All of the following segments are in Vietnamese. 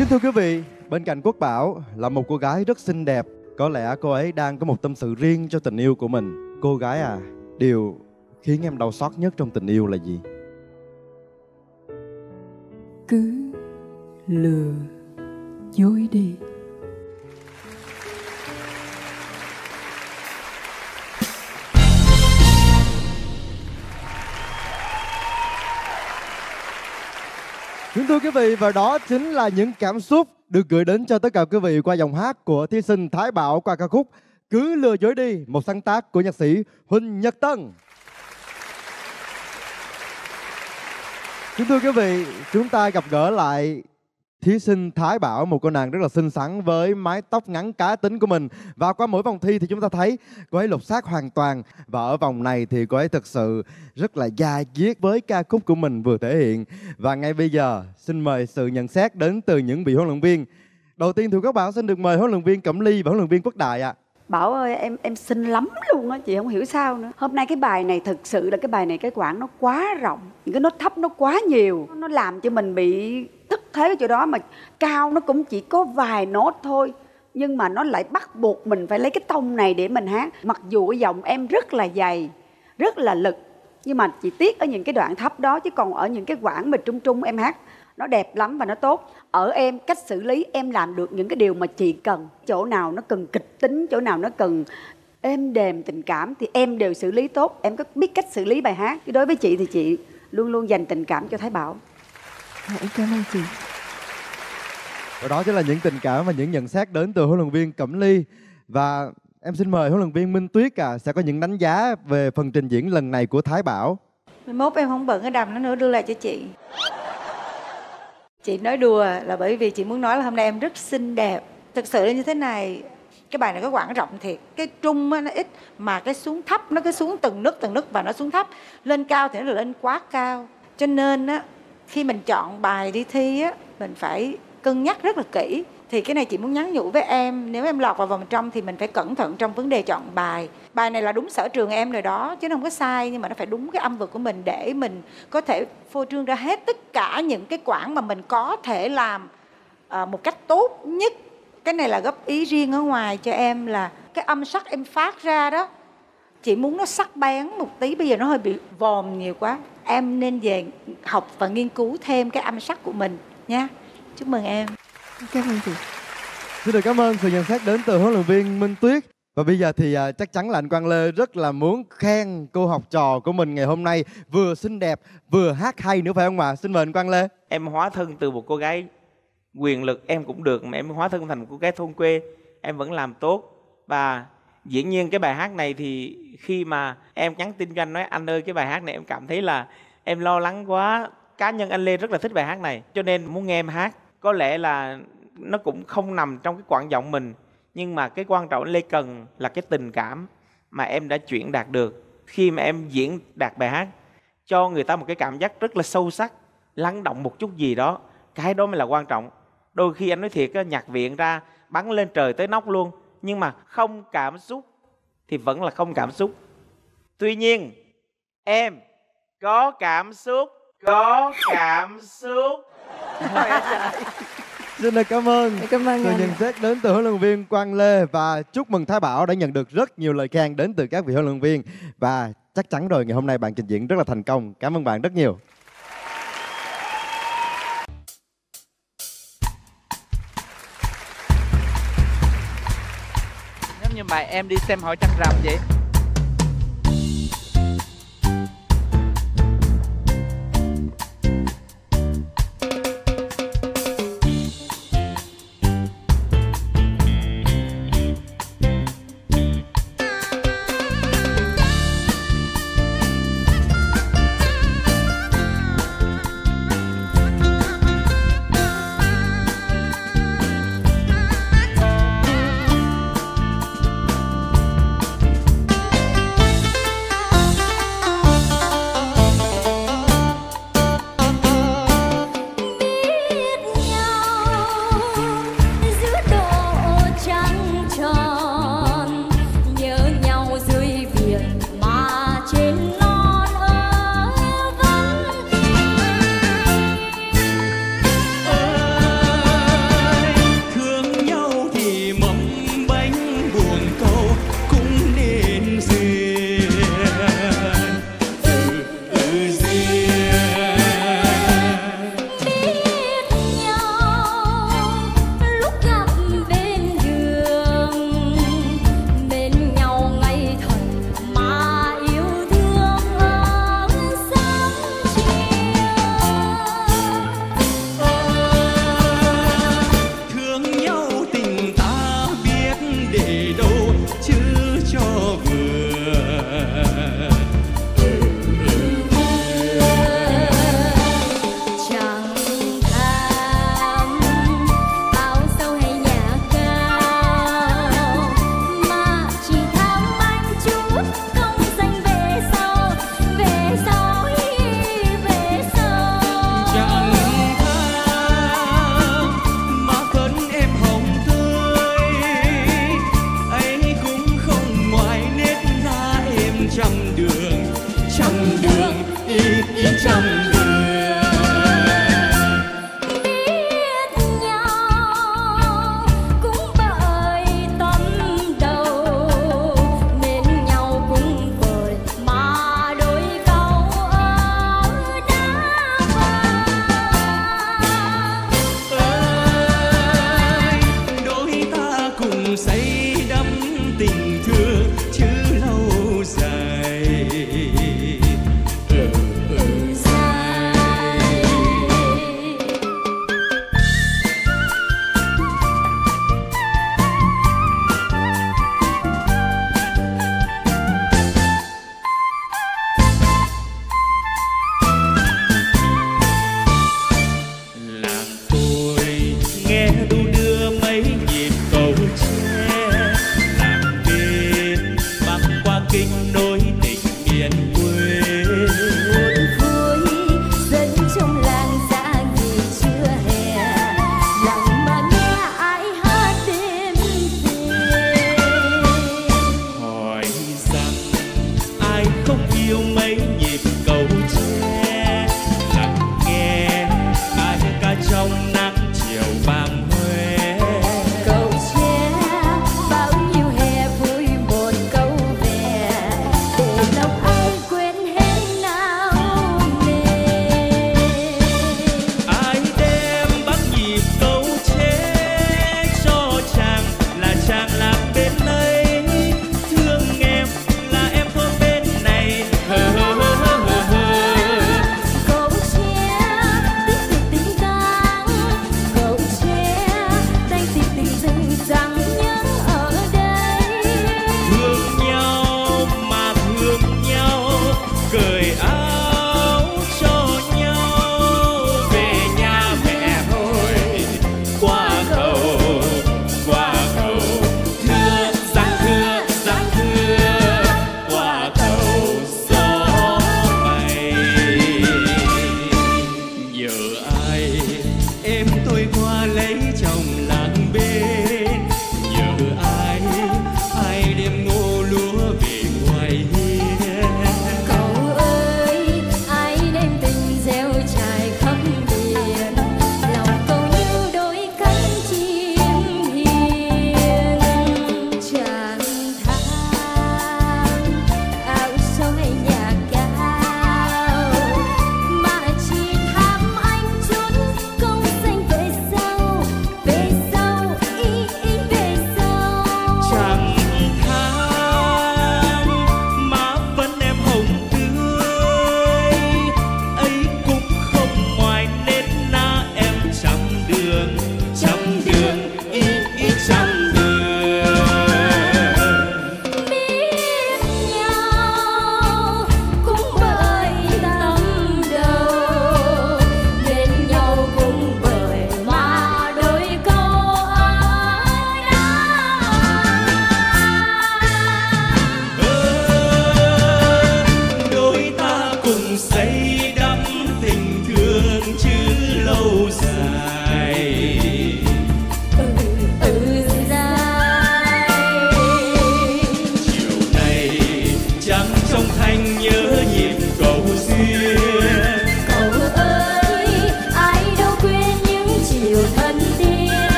Kính thưa quý vị, bên cạnh Quốc Bảo là một cô gái rất xinh đẹp. Có lẽ cô ấy đang có một tâm sự riêng cho tình yêu của mình. Cô gái à, điều khiến em đau xót nhất trong tình yêu là gì? cứ lừa dối đi Kính thưa quý vị và đó chính là những cảm xúc được gửi đến cho tất cả quý vị qua dòng hát của thí sinh Thái Bảo qua ca khúc Cứ lừa dối đi, một sáng tác của nhạc sĩ Huỳnh Nhật Tân. Kính thưa quý vị, chúng ta gặp gỡ lại thí sinh Thái Bảo, một cô nàng rất là xinh xắn với mái tóc ngắn cá tính của mình. Và qua mỗi vòng thi thì chúng ta thấy cô ấy lột xác hoàn toàn. Và ở vòng này thì cô ấy thực sự rất là da diết với ca khúc của mình vừa thể hiện. Và ngay bây giờ xin mời sự nhận xét đến từ những vị huấn luyện viên. Đầu tiên thì các bạn xin được mời huấn luyện viên Cẩm Ly và huấn luyện viên Quốc Đại ạ. Bảo ơi em em xinh lắm luôn á chị không hiểu sao nữa hôm nay cái bài này thực sự là cái bài này cái quãng nó quá rộng những cái nốt thấp nó quá nhiều nó làm cho mình bị tức thế cái chỗ đó mà cao nó cũng chỉ có vài nốt thôi, nhưng mà nó lại bắt buộc mình phải lấy cái tông này để mình hát. Mặc dù cái giọng em rất là dày, rất là lực, nhưng mà chỉ tiếc ở những cái đoạn thấp đó, chứ còn ở những cái quãng mà trung trung em hát, nó đẹp lắm và nó tốt. Ở em, cách xử lý, em làm được những cái điều mà chị cần. Chỗ nào nó cần kịch tính, chỗ nào nó cần êm đềm tình cảm thì em đều xử lý tốt. Em có biết cách xử lý bài hát. Chứ đối với chị thì chị luôn luôn dành tình cảm cho thái bảo. Dạ, em cảm ơn chị. Và đó chính là những tình cảm và những nhận xét đến từ huấn luyện viên Cẩm Ly. Và em xin mời huấn luyện viên Minh Tuyết à, sẽ có những đánh giá về phần trình diễn lần này của Thái Bảo. Mốt em không bận cái đầm nó nữa đưa lại cho chị. Chị nói đùa là bởi vì chị muốn nói là hôm nay em rất xinh đẹp. Thực sự là như thế này cái bài này có quãng rộng thiệt. Cái trung á, nó ít mà cái xuống thấp nó cứ xuống từng nấc từng nấc và nó xuống thấp. Lên cao thì nó là lên quá cao. Cho nên á khi mình chọn bài đi thi á, mình phải cân nhắc rất là kỹ. Thì cái này chị muốn nhắn nhủ với em, nếu em lọt vào vòng trong thì mình phải cẩn thận trong vấn đề chọn bài. Bài này là đúng sở trường em rồi đó, chứ nó không có sai, nhưng mà nó phải đúng cái âm vực của mình để mình có thể phô trương ra hết tất cả những cái quãng mà mình có thể làm ờ, một cách tốt nhất. Cái này là góp ý riêng ở ngoài cho em là cái âm sắc em phát ra đó chị muốn nó sắc bén một tí bây giờ nó hơi bị vòm nhiều quá. Em nên về học và nghiên cứu thêm cái âm sắc của mình nha chúc mừng em. Cảm ơn chị. Xin được cảm ơn sự nhận xét đến từ huấn luyện viên Minh Tuyết. Và bây giờ thì à, chắc chắn là anh Quang Lê rất là muốn khen cô học trò của mình ngày hôm nay. Vừa xinh đẹp vừa hát hay nữa phải không ạ? Xin mời anh Quang Lê. em hóa thân từ một cô gái quyền lực em cũng được mà em hóa thân thành một cô gái thôn quê. Em vẫn làm tốt. Và dĩ nhiên cái bài hát này thì khi mà em nhắn tin cho anh nói, anh ơi, cái bài hát này em cảm thấy là em lo lắng quá, cá nhân anh lê rất là thích bài hát này, cho nên muốn nghe em hát. Có lẽ là nó cũng không nằm trong cái quãng giọng mình, nhưng mà cái quan trọng anh lê cần là cái tình cảm mà em đã chuyển đạt được khi mà em diễn đạt bài hát, cho người ta một cái cảm giác rất là sâu sắc, lắng động một chút gì đó. Cái đó mới là quan trọng. Đôi khi anh nói thiệt nhạc viện ra bắn lên trời tới nóc luôn nhưng mà không cảm xúc thì vẫn là không cảm xúc. Tuy nhiên em có cảm xúc có cảm xúc. Xin được cảm ơn. Dạ, cảm ơn sự nhận xét đến từ huấn luyện viên Quang Lê và chúc mừng Thái Bảo đã nhận được rất nhiều lời khen đến từ các vị huấn luyện viên. Và chắc chắn rồi ngày hôm nay bạn trình diễn rất là thành công. Cảm ơn bạn rất nhiều. Mà bài em đi xem hỏi trăng rằm vậy?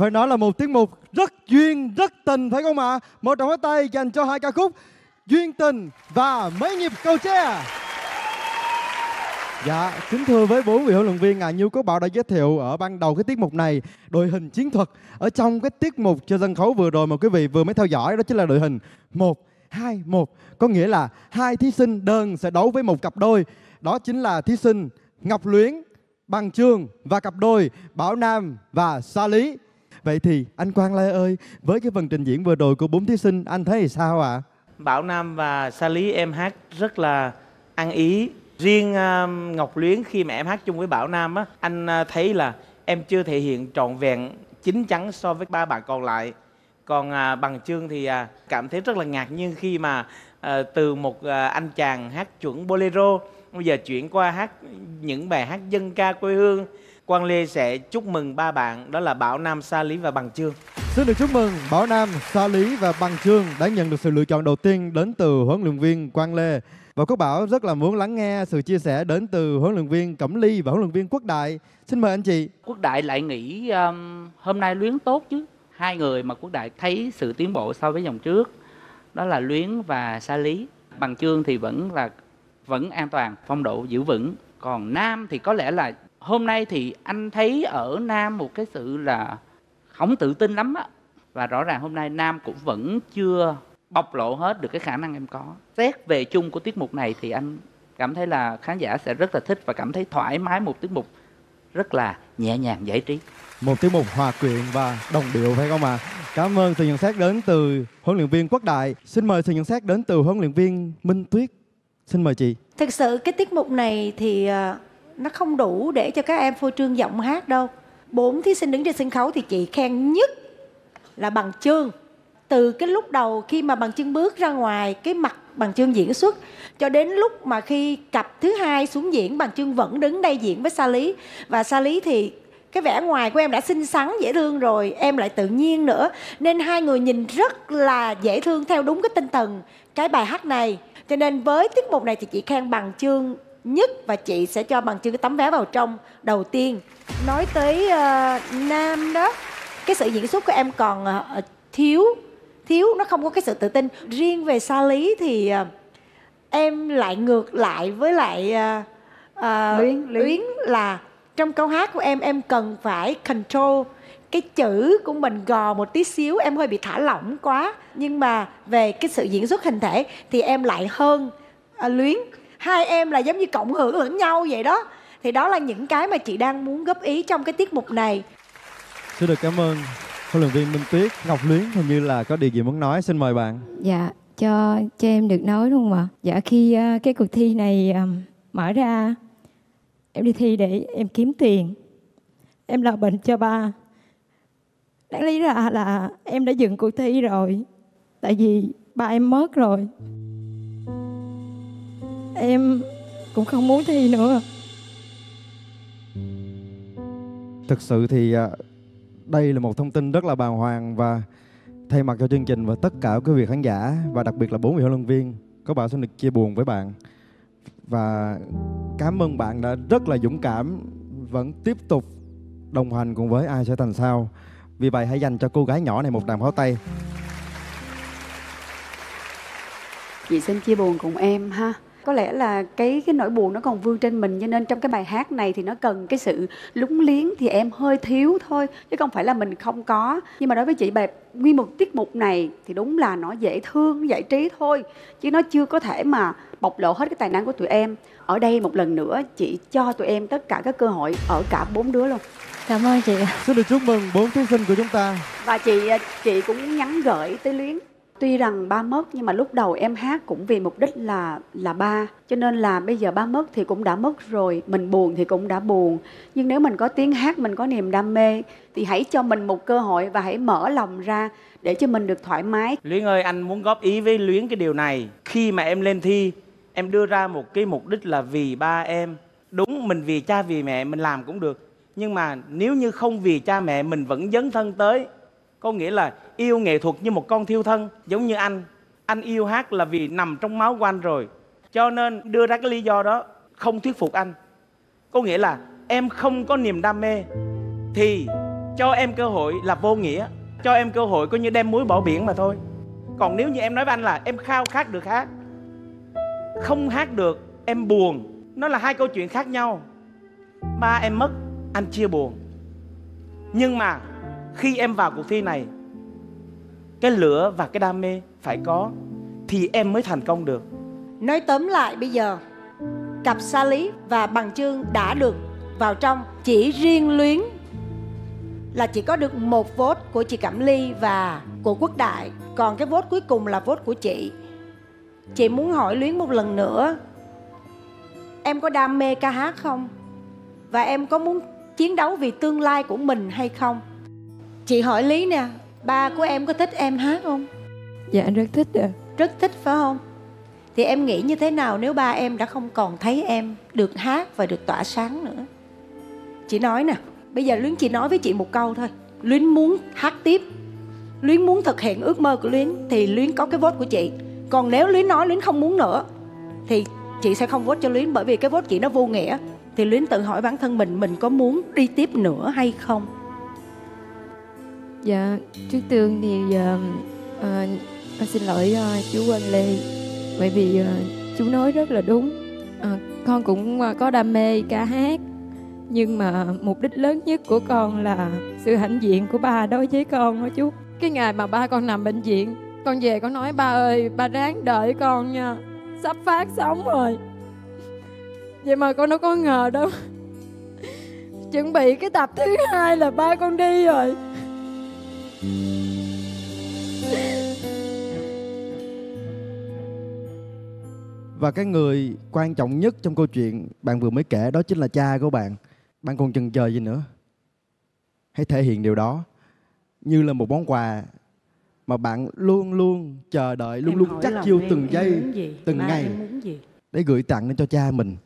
Phải nói là một tiết mục rất duyên, rất tình phải không ạ? Một tràng pháo tay dành cho hai ca khúc Duyên tình và Mấy nhịp cầu tre Dạ, kính thưa với bốn vị huấn luyện viên, à Như Quốc Bảo đã giới thiệu ở ban đầu cái tiết mục này đội hình chiến thuật ở trong cái tiết mục trên sân khấu vừa rồi mà quý vị vừa mới theo dõi đó chính là đội hình 1 2 1 có nghĩa là hai thí sinh đơn sẽ đấu với một cặp đôi đó chính là thí sinh Ngọc Luyến Bằng Trương và cặp đôi Bảo Nam và Sa Lý. Vậy thì anh Quang Lê ơi, với cái phần trình diễn vừa rồi của bốn thí sinh anh thấy thì sao ạ? Bảo Nam và Sa Lý em hát rất là ăn ý. Riêng uh, Ngọc Luyến khi mà em hát chung với Bảo Nam á anh uh, thấy là em chưa thể hiện trọn vẹn chín chắn so với ba bạn còn lại. Còn à, bằng chương thì à, cảm thấy rất là ngạc nhiên khi mà à, từ một à, anh chàng hát chuẩn bolero bây giờ chuyển qua hát những bài hát dân ca quê hương. Quang Lê sẽ chúc mừng ba bạn đó là Bảo Nam, Sa Lý và Bằng Chương. Xin được chúc mừng Bảo Nam, Sa Lý và Bằng Trương đã nhận được sự lựa chọn đầu tiên đến từ huấn luyện viên Quang Lê. Và Quốc Bảo rất là muốn lắng nghe sự chia sẻ đến từ huấn luyện viên Cẩm Ly và huấn luyện viên Quốc Đại. Xin mời anh chị. Quốc Đại lại nghĩ um, hôm nay Luyến tốt chứ. Hai người mà Quốc Đại thấy sự tiến bộ so với vòng trước đó là Luyến và Sa Lý. Bằng Chương thì vẫn là vẫn an toàn, phong độ giữ vững. Còn Nam thì có lẽ là hôm nay thì anh thấy ở Nam một cái sự là không tự tin lắm á. Và rõ ràng hôm nay Nam cũng vẫn chưa bộc lộ hết được cái khả năng em có. Xét về chung của tiết mục này thì anh cảm thấy là khán giả sẽ rất là thích và cảm thấy thoải mái một tiết mục rất là nhẹ nhàng giải trí. Một tiết mục hòa quyện và đồng điệu phải không ạ? Cảm ơn sự nhận xét đến từ huấn luyện viên Quốc Đại. Xin mời sự nhận xét đến từ huấn luyện viên Minh Tuyết. Xin mời chị. Thực sự cái tiết mục này thì à, nó không đủ để cho các em phô trương giọng hát đâu. Bốn thí sinh đứng trên sân khấu thì chị khen nhất là bằng chương. Từ cái lúc đầu khi mà bằng chương bước ra ngoài, cái mặt bằng chương diễn xuất, cho đến lúc mà khi cặp thứ hai xuống diễn, bằng chương vẫn đứng đây diễn với Sa Lý và Sa Lý thì cái vẻ ngoài của em đã xinh xắn, dễ thương rồi, em lại tự nhiên nữa nên hai người nhìn rất là dễ thương theo đúng cái tinh thần cái bài hát này cho nên với tiết mục này thì chị khen bằng chương nhất và chị sẽ cho bằng chương cái tấm vé vào trong. Đầu tiên nói tới ờ, nam đó cái sự diễn xuất của em còn ờ, thiếu thiếu nó không có cái sự tự tin. Riêng về sa lý thì ờ, em lại ngược lại với lại ờ, ờ, Luyến, Luyến. luyến là trong câu hát của em em cần phải control. Cái chữ của mình gò một tí xíu em hơi bị thả lỏng quá. Nhưng mà về cái sự diễn xuất hình thể thì em lại hơn à, luyến hai em là giống như cộng hưởng lẫn nhau vậy đó thì đó là những cái mà chị đang muốn góp ý trong cái tiết mục này Xin được cảm ơn huấn luyện viên Minh Tuyết, Ngọc Luyến hình như là có điều gì muốn nói, xin mời bạn. Dạ, cho cho em được nói luôn mà. Dạ khi à, cái cuộc thi này à, mở ra, em đi thi để em kiếm tiền. Em lo bệnh cho ba. Đáng lý ra là em đã dừng cuộc thi rồi. Tại vì ba em mất rồi. Em cũng không muốn thi nữa. Thực sự thì à, đây là một thông tin rất là bàng hoàng và thay mặt cho chương trình và tất cả quý vị khán giả và đặc biệt là bốn vị huấn luyện viên có bảo xin được chia buồn với bạn. Và cảm ơn bạn đã rất là dũng cảm vẫn tiếp tục đồng hành cùng với ai sẽ thành sao. Vì vậy hãy dành cho cô gái nhỏ này một tràng pháo tay. Chị xin chia buồn cùng em ha có lẽ là cái cái nỗi buồn nó còn vương trên mình cho nên trong cái bài hát này thì nó cần cái sự lúng liếng thì em hơi thiếu thôi chứ không phải là mình không có. Nhưng mà đối với chị bài nguyên một tiết mục này thì đúng là nó dễ thương giải trí thôi chứ nó chưa có thể mà bộc lộ hết cái tài năng của tụi em. Ở đây một lần nữa chị cho tụi em tất cả các cơ hội ở cả bốn đứa luôn. Cảm ơn chị. xin được chúc mừng bốn thí sinh của chúng ta. Và chị chị cũng nhắn gửi tới luyến tuy rằng ba mất, nhưng mà lúc đầu em hát cũng vì mục đích là là ba. Cho nên là bây giờ ba mất thì cũng đã mất rồi, mình buồn thì cũng đã buồn. Nhưng nếu mình có tiếng hát, mình có niềm đam mê, thì hãy cho mình một cơ hội và hãy mở lòng ra để cho mình được thoải mái. Luyến ơi, anh muốn góp ý với Luyến cái điều này. Khi mà em lên thi, Em đưa ra một cái mục đích là vì ba em. Đúng, mình vì cha, vì mẹ, mình làm cũng được. Nhưng mà nếu như không vì cha, mẹ, mình vẫn dấn thân tới. Có nghĩa là yêu nghệ thuật như một con thiêu thân, Giống như anh. Anh yêu hát là vì nằm trong máu của anh rồi. Cho nên đưa ra cái lý do đó, Không thuyết phục anh. Có nghĩa là em không có niềm đam mê, Thì cho em cơ hội là vô nghĩa. Cho em cơ hội coi như đem muối bỏ biển mà thôi. Còn nếu như em nói với anh là em khao khát được hát, Không hát được, em buồn. Nó là hai câu chuyện khác nhau. Ba em mất, anh chia buồn. Nhưng mà khi em vào cuộc thi này, Cái lửa và cái đam mê phải có, Thì em mới thành công được. Nói tóm lại bây giờ, cặp sa lý và bằng chương đã được vào trong chỉ riêng luyến là chỉ có được một vốt của chị Cẩm Ly và của Quốc Đại. Còn cái vốt cuối cùng là vốt của chị. Chị muốn hỏi luyến một lần nữa, em có đam mê ca hát không? Và em có muốn chiến đấu vì tương lai của mình hay không? Chị hỏi lý nè ba của em có thích em hát không? Dạ rất thích ạ. rất thích phải không? Thì em nghĩ như thế nào nếu ba em đã không còn thấy em được hát và được tỏa sáng nữa? Chị nói nè bây giờ luyến chỉ nói với chị một câu thôi. Luyến muốn hát tiếp. Luyến muốn thực hiện ước mơ của luyến thì luyến có cái vote của chị. Còn nếu luyến nói luyến không muốn nữa thì chị sẽ không vote cho luyến bởi vì cái vote chị nó vô nghĩa. Thì luyến tự hỏi bản thân mình mình có muốn đi tiếp nữa hay không Dạ, trước tương thì uh, con xin lỗi ờ, chú Quang Lê bởi vì ờ, chú nói rất là đúng. Ờ, con cũng ờ, có đam mê ca hát nhưng mà mục đích lớn nhất của con là sự hãnh diện của ba đối với con đó chú. Cái ngày mà ba con nằm bệnh viện, con về con nói ba ơi, ba ráng đợi con nha, sắp phát sống rồi. Vậy mà con đâu có ngờ đâu. Chuẩn bị cái tập thứ hai là ba con đi rồi và cái người quan trọng nhất trong câu chuyện bạn vừa mới kể đó chính là cha của bạn. Bạn còn chần chờ gì nữa? Hãy thể hiện điều đó. Như là một món quà mà bạn luôn luôn chờ đợi luôn Em luôn chắc chiêu em, từng em giây muốn gì? từng Ba ngày em muốn gì? để gửi tặng đến cho cha mình.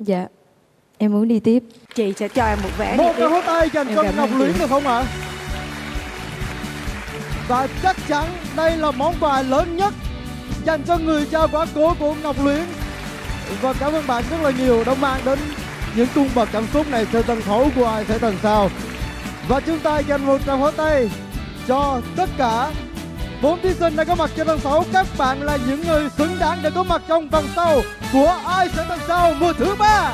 Dạ, em muốn đi tiếp. chị sẽ cho em một vé một tiếp. pháo tay dành cho ngọc luyến được không ạ và chắc chắn đây là món quà lớn nhất dành cho người cha quá cố của ngọc luyến. Và cảm ơn bạn rất là nhiều đã mang đến những cung bậc cảm xúc này trên sân khấu của ai sẽ thành sao và chúng ta dành một tràng pháo tay cho tất cả bốn thí sinh đã có mặt trên sân khấu các bạn là những người xứng đáng để có mặt trong vòng sau của ai sẽ thành sao mùa thứ ba!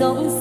sống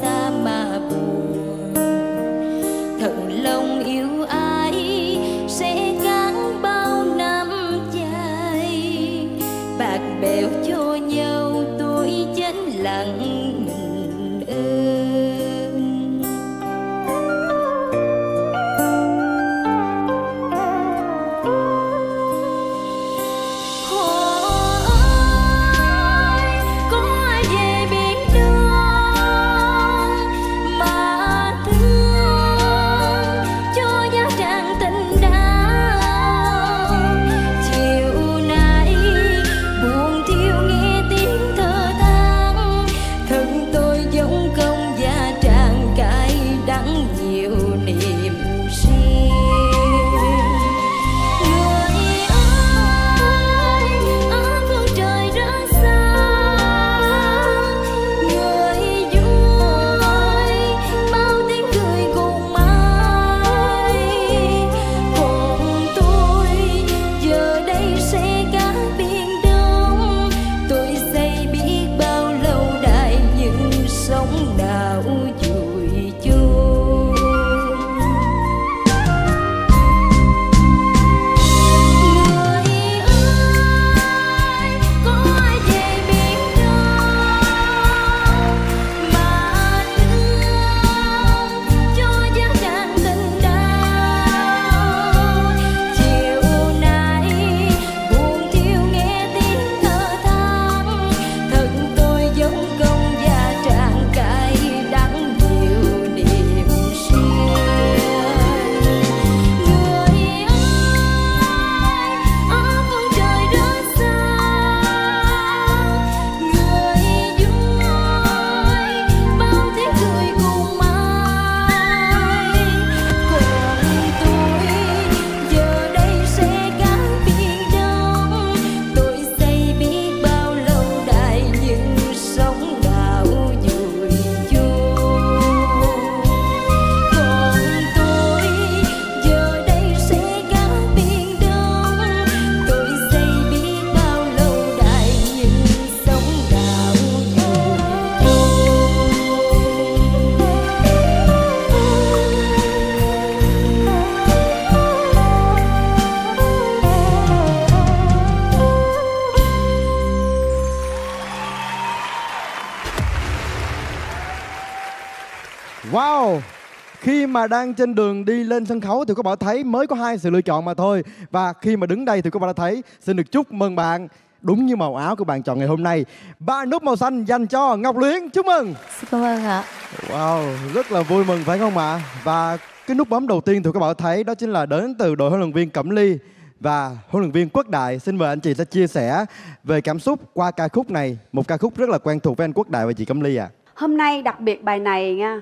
mà đang trên đường đi lên sân khấu thì các bạn thấy mới có hai sự lựa chọn mà thôi Và khi mà đứng đây thì các bạn đã thấy Xin được chúc mừng bạn Đúng như màu áo của bạn chọn ngày hôm nay Ba nút màu xanh dành cho Ngọc Luyến Chúc mừng Xin cảm ơn ạ. Wow, rất là vui mừng phải không ạ? Và cái nút bấm đầu tiên thì các bạn thấy đó chính là đến từ đội huấn luyện viên Cẩm Ly và huấn luyện viên Quốc Đại. Xin mời anh chị sẽ chia sẻ về cảm xúc qua ca khúc này, một ca khúc rất là quen thuộc với anh Quốc Đại và chị Cẩm Ly ạ. Hôm nay đặc biệt bài này nha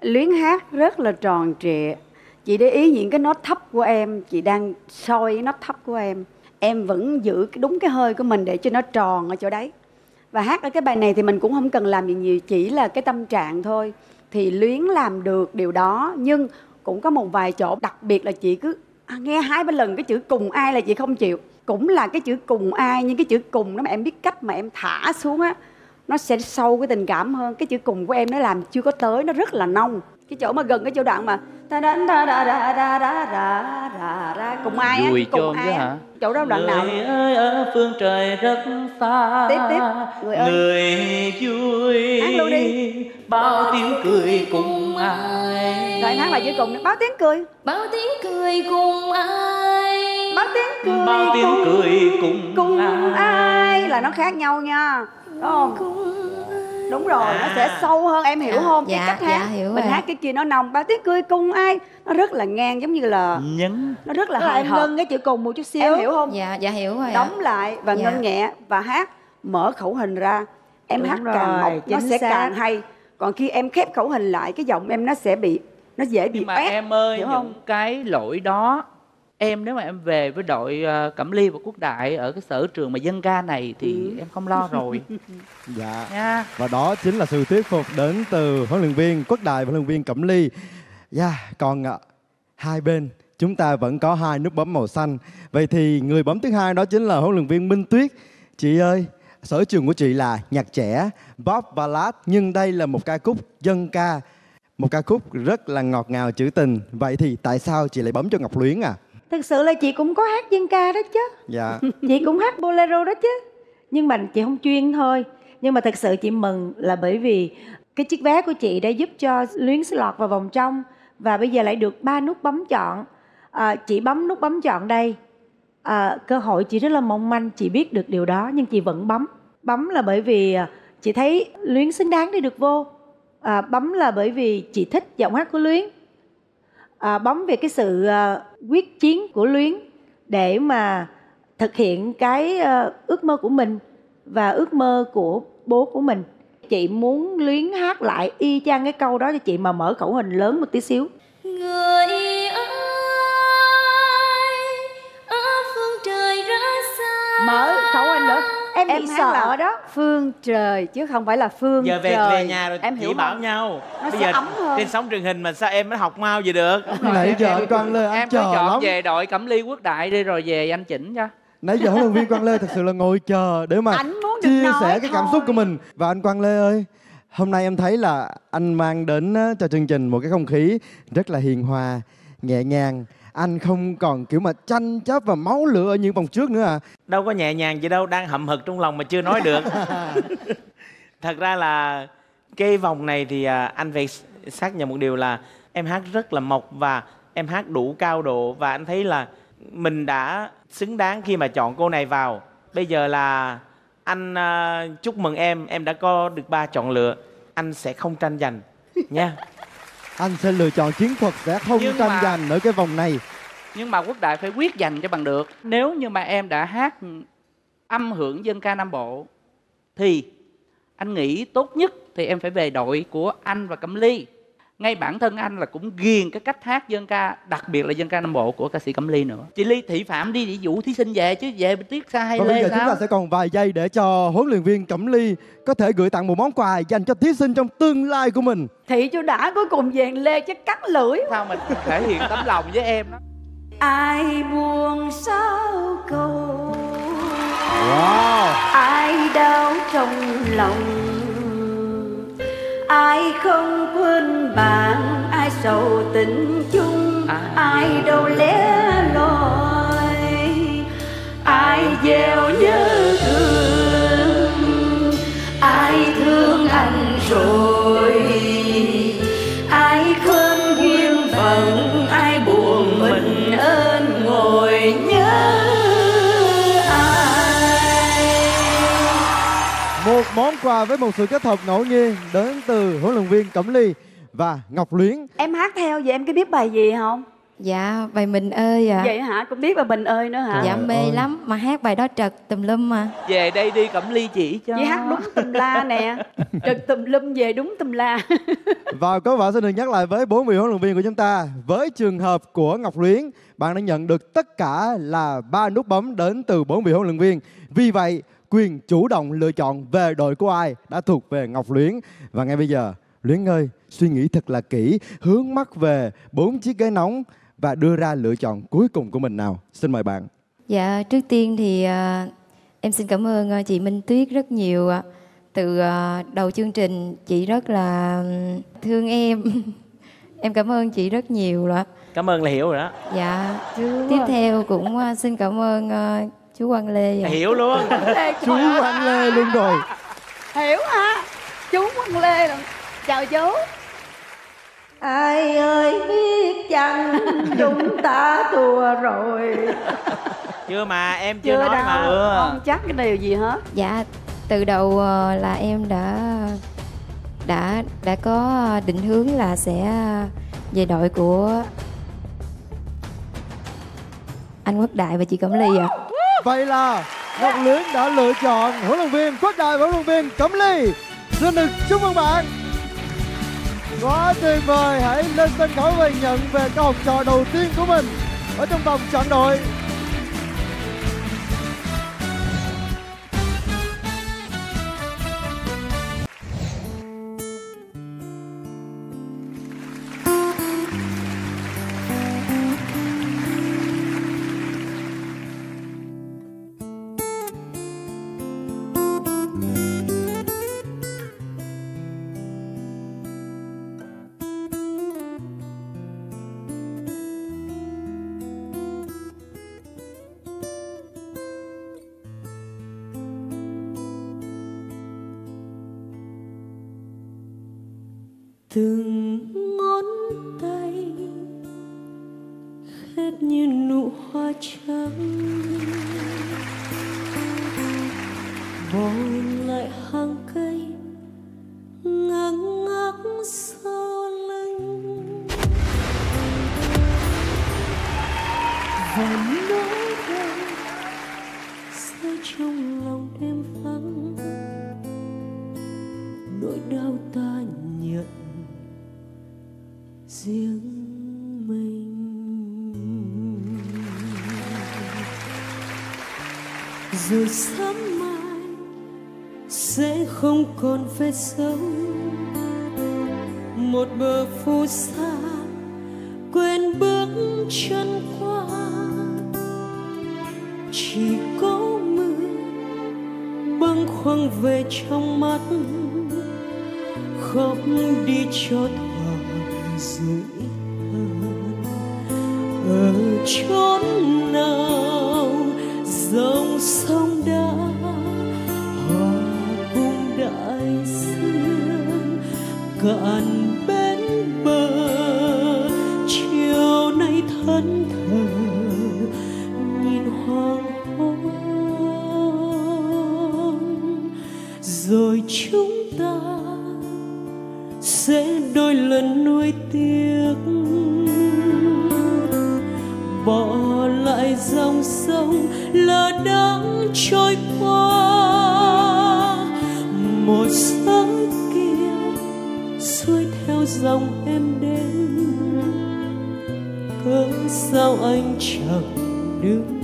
Luyến hát rất là tròn trịa. Chị để ý những cái nốt thấp của em Chị đang soi cái nốt thấp của em. Em vẫn giữ đúng cái hơi của mình Để cho nó tròn ở chỗ đấy. Và hát ở cái bài này thì mình cũng không cần làm gì nhiều Chỉ là cái tâm trạng thôi. Thì Luyến làm được điều đó Nhưng cũng có một vài chỗ Đặc biệt là chị cứ à, nghe hai ba lần cái chữ cùng ai là chị không chịu. Cũng là cái chữ cùng ai Nhưng cái chữ cùng đó mà em biết cách mà em thả xuống á nó sẽ sâu cái tình cảm hơn. Cái chữ cùng của em nó làm chưa có tới nó rất là nông. Cái chỗ mà gần cái chỗ đoạn mà ta đa da da da da da da da da cùng ai á? Cùng ai hả? chỗ đó đoạn nào? Người ơi ở phương trời rất xa. Tiếp, tiếp. Người ơi. người vui Hát luôn đi. bao tiếng cười cùng ai? Rồi hát lại chữ cùng báo tiếng cười. Bao tiếng cười cùng ai? Báo tiếng cười bao tiếng cười cùng, cùng ai? Là nó khác nhau nha đúng không? Đúng rồi nó sẽ sâu hơn. Em hiểu Dạ, không? Cái dạ, cách hát dạ, hiểu mình rồi. hát cái kia nó nồng báo tiếng cười cùng ai? Nó rất là ngang giống như là nhấn. nó rất là em hợt. ngân cái chữ cùng một chút xíu. Em hiểu không? Dạ dạ hiểu rồi đóng lại và Dạ. ngân nhẹ và hát mở khẩu hình ra. Em Đúng hát rồi, càng mộc nó sẽ xác. càng hay. Còn khi em khép khẩu hình lại cái giọng em nó sẽ bị nó dễ bị nhưng mà ép em ơi hiểu những không cái lỗi đó em nếu mà em về với đội ờ, Cẩm Ly và Quốc Đại ở cái sở trường mà dân ca này thì Ừ. em không lo rồi Dạ. nha Và đó chính là sự thuyết phục đến từ huấn luyện viên Quốc Đại và huấn luyện viên Cẩm Ly. Dạ, còn à, hai bên chúng ta vẫn có hai nút bấm màu xanh. Vậy thì người bấm thứ hai đó chính là huấn luyện viên Minh Tuyết. Chị ơi, sở trường của chị là nhạc trẻ, pop ballad nhưng đây là một ca khúc dân ca, một ca khúc rất là ngọt ngào trữ tình. Vậy thì tại sao chị lại bấm cho Ngọc Luyến à? Thực sự là chị cũng có hát dân ca đó chứ. Dạ. chị cũng hát bolero đó chứ. Nhưng mà chị không chuyên thôi. Nhưng mà thật sự chị mừng là bởi vì cái chiếc vé của chị đã giúp cho luyến sẽ lọt vào vòng trong. Và bây giờ lại được ba nút bấm chọn. À, chị bấm nút bấm chọn đây. À, cơ hội chị rất là mong manh. Chị biết được điều đó nhưng chị vẫn bấm. Bấm là bởi vì à, chị thấy luyến xứng đáng để được vô. À, bấm là bởi vì chị thích giọng hát của luyến. À, bấm về cái sự à, quyết chiến của luyến để mà thực hiện cái ờ, ước mơ của mình và ước mơ của bố của mình. Chị muốn luyến hát lại y chang cái câu đó cho chị mà mở khẩu hình lớn một tí xíu. Người ơi ở phương trời rất xa mở khẩu hình nữa em, em bị sợ là đó. phương trời chứ không phải là phương giờ về trời. về nhà rồi em hiểu bảo không? nhau. Nó bây sẽ giờ ấm hơn. trên sóng truyền hình mà sao em mới học mau gì được? Nãy giờ anh Quang Lê anh em chờ lắm. về đội Cẩm Ly Quốc Đại đi rồi về anh chỉnh cho. Nãy giờ huấn luyện viên Quang Lê thật sự là ngồi chờ để mà chia sẻ cái cảm xúc của mình. Và anh Quang Lê ơi hôm nay em thấy là anh mang đến cho chương trình một cái không khí rất là hiền hòa nhẹ nhàng anh không còn kiểu mà tranh chấp và máu lửa ở những vòng trước nữa à. Đâu có nhẹ nhàng gì đâu đang hậm hực trong lòng mà chưa nói được. Thật ra là cái vòng này thì à, anh phải xác nhận một điều là em hát rất là mộc và em hát đủ cao độ và anh thấy là mình đã xứng đáng khi mà chọn cô này vào. Bây giờ là anh à, chúc mừng em em đã có được ba chọn lựa anh sẽ không tranh giành nha anh sẽ lựa chọn chiến thuật sẽ không Nhưng tranh mà- giành ở cái vòng này. Nhưng mà Quốc Đại phải quyết giành cho bằng được. Nếu như mà em đã hát âm hưởng dân ca Nam Bộ thì anh nghĩ tốt nhất thì em phải về đội của anh và Cẩm Ly ngay bản thân anh là cũng ghiền cái cách hát dân ca đặc biệt là dân ca Nam Bộ của ca sĩ Cẩm Ly nữa. Chị Ly thị phạm đi để dụ thí sinh về chứ về tiếc xa hay và bây giờ chúng sao? ta sẽ còn vài giây để cho huấn luyện viên Cẩm Ly có thể gửi tặng một món quà dành cho thí sinh trong tương lai của mình. Thị cho đã cuối cùng vàng lê chứ cắt lưỡi. Sao mình thể hiện tấm lòng với em đó? Ai buồn sao cầu wow. ai đau trong lòng ai không quên bạn ai sầu tình chung Ai- đâu lẽ quà với một sự kết hợp ngẫu nhiên đến từ huấn luyện viên Cẩm Ly và Ngọc Luyến. em hát theo vậy em có biết bài gì không dạ bài mình ơi à vậy hả cũng biết bài bình ơi nữa hả dạ mê ơi. lắm mà hát bài đó trật tùm lum mà về đây đi Cẩm Ly chỉ cho Chị hát đúng tùm la nè Trực tùm lum về đúng tùm la Và có vợ xin được nhắc lại với bốn vị huấn luyện viên của chúng ta. Với trường hợp của Ngọc Luyến, bạn đã nhận được tất cả là ba nút bấm đến từ bốn vị huấn luyện viên. Vì vậy, quyền chủ động lựa chọn về đội của ai đã thuộc về Ngọc Luyến. Và ngay bây giờ, Luyến ơi, suy nghĩ thật là kỹ, hướng mắt về bốn chiếc ghế nóng và đưa ra lựa chọn cuối cùng của mình nào. Xin mời bạn. Dạ, trước tiên thì à, em xin cảm ơn à, chị Minh Tuyết rất nhiều ạ. Từ à, đầu chương trình chị rất là thương em, em cảm ơn chị rất nhiều rồi. cảm ơn là hiểu rồi đó Dạ. Tiếp theo cũng ờ, xin cảm ơn ờ, chú Quang Lê. ạ. hiểu luôn. Chú Quang Lê luôn rồi. Hiểu hả? Chú Quang Lê rồi. Chào chú. Ai ơi biết chăng chúng ta thua rồi. Chưa mà em chưa, chưa nói đâu. mà. Không chắc cái điều gì hết. Dạ, từ đầu ờ, là em đã đã đã có định hướng là sẽ về đội của anh Quốc Đại và chị Cẩm Ly ạ. Vậy là Ngọc Luyến đã lựa chọn huấn luyện viên Quốc Đại và huấn luyện viên Cẩm Ly. Xin được chúc mừng bạn. Quá tuyệt vời, hãy lên sân khấu và nhận về câu học trò đầu tiên của mình ở trong vòng chọn đội. Còn vết sâu một bờ phù sa quên bước chân qua. Chỉ có mưa băng khoăng về trong mắt, khóc đi cho thỏa dối hờn ở chốn nào, dòng sông đã cạn bên bờ, chiều nay thân thờ, nhìn hoàng hôn. Rồi chúng ta sẽ đôi lần nuối tiếc, bỏ lại dòng sông là đắng trôi sao anh chẳng đứng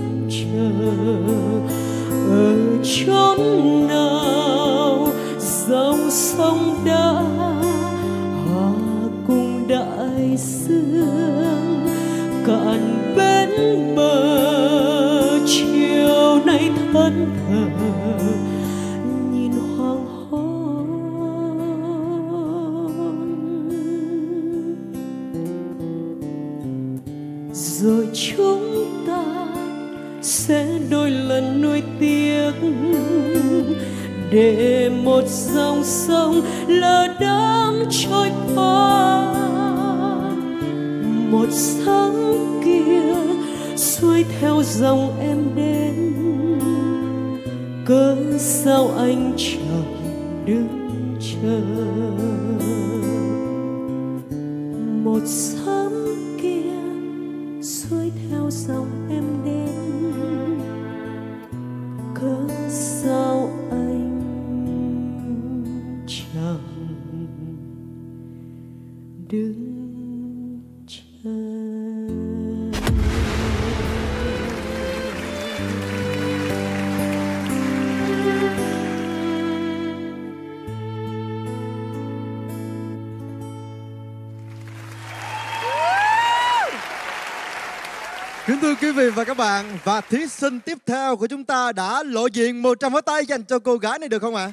vị và các bạn Và thí sinh tiếp theo của chúng ta đã lộ diện một tràng pháo tay dành cho cô gái này được không ạ?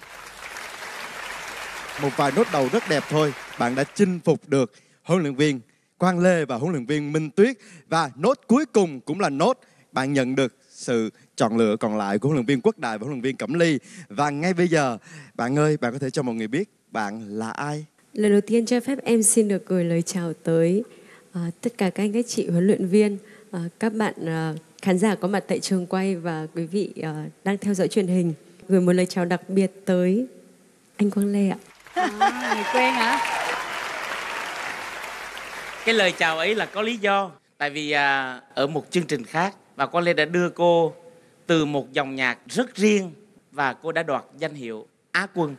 Một vài nốt đầu rất đẹp thôi Bạn đã chinh phục được huấn luyện viên Quang Lê và huấn luyện viên Minh Tuyết. Và nốt cuối cùng cũng là nốt bạn nhận được sự chọn lựa còn lại của huấn luyện viên Quốc Đại và huấn luyện viên Cẩm Ly. Và ngay bây giờ bạn ơi bạn có thể cho mọi người biết bạn là ai? Lần đầu tiên cho phép em xin được gửi lời chào tới ờ, tất cả các anh các chị huấn luyện viên, ờ, các bạn ờ, khán giả có mặt tại trường quay và quý vị ờ, đang theo dõi truyền hình. Gửi một lời chào đặc biệt tới anh Quang Lê ạ. À, người quen hả cái lời chào ấy là có lý do tại vì à, ở một chương trình khác và Quang Lê đã đưa cô từ một dòng nhạc rất riêng và cô đã đoạt danh hiệu Á quân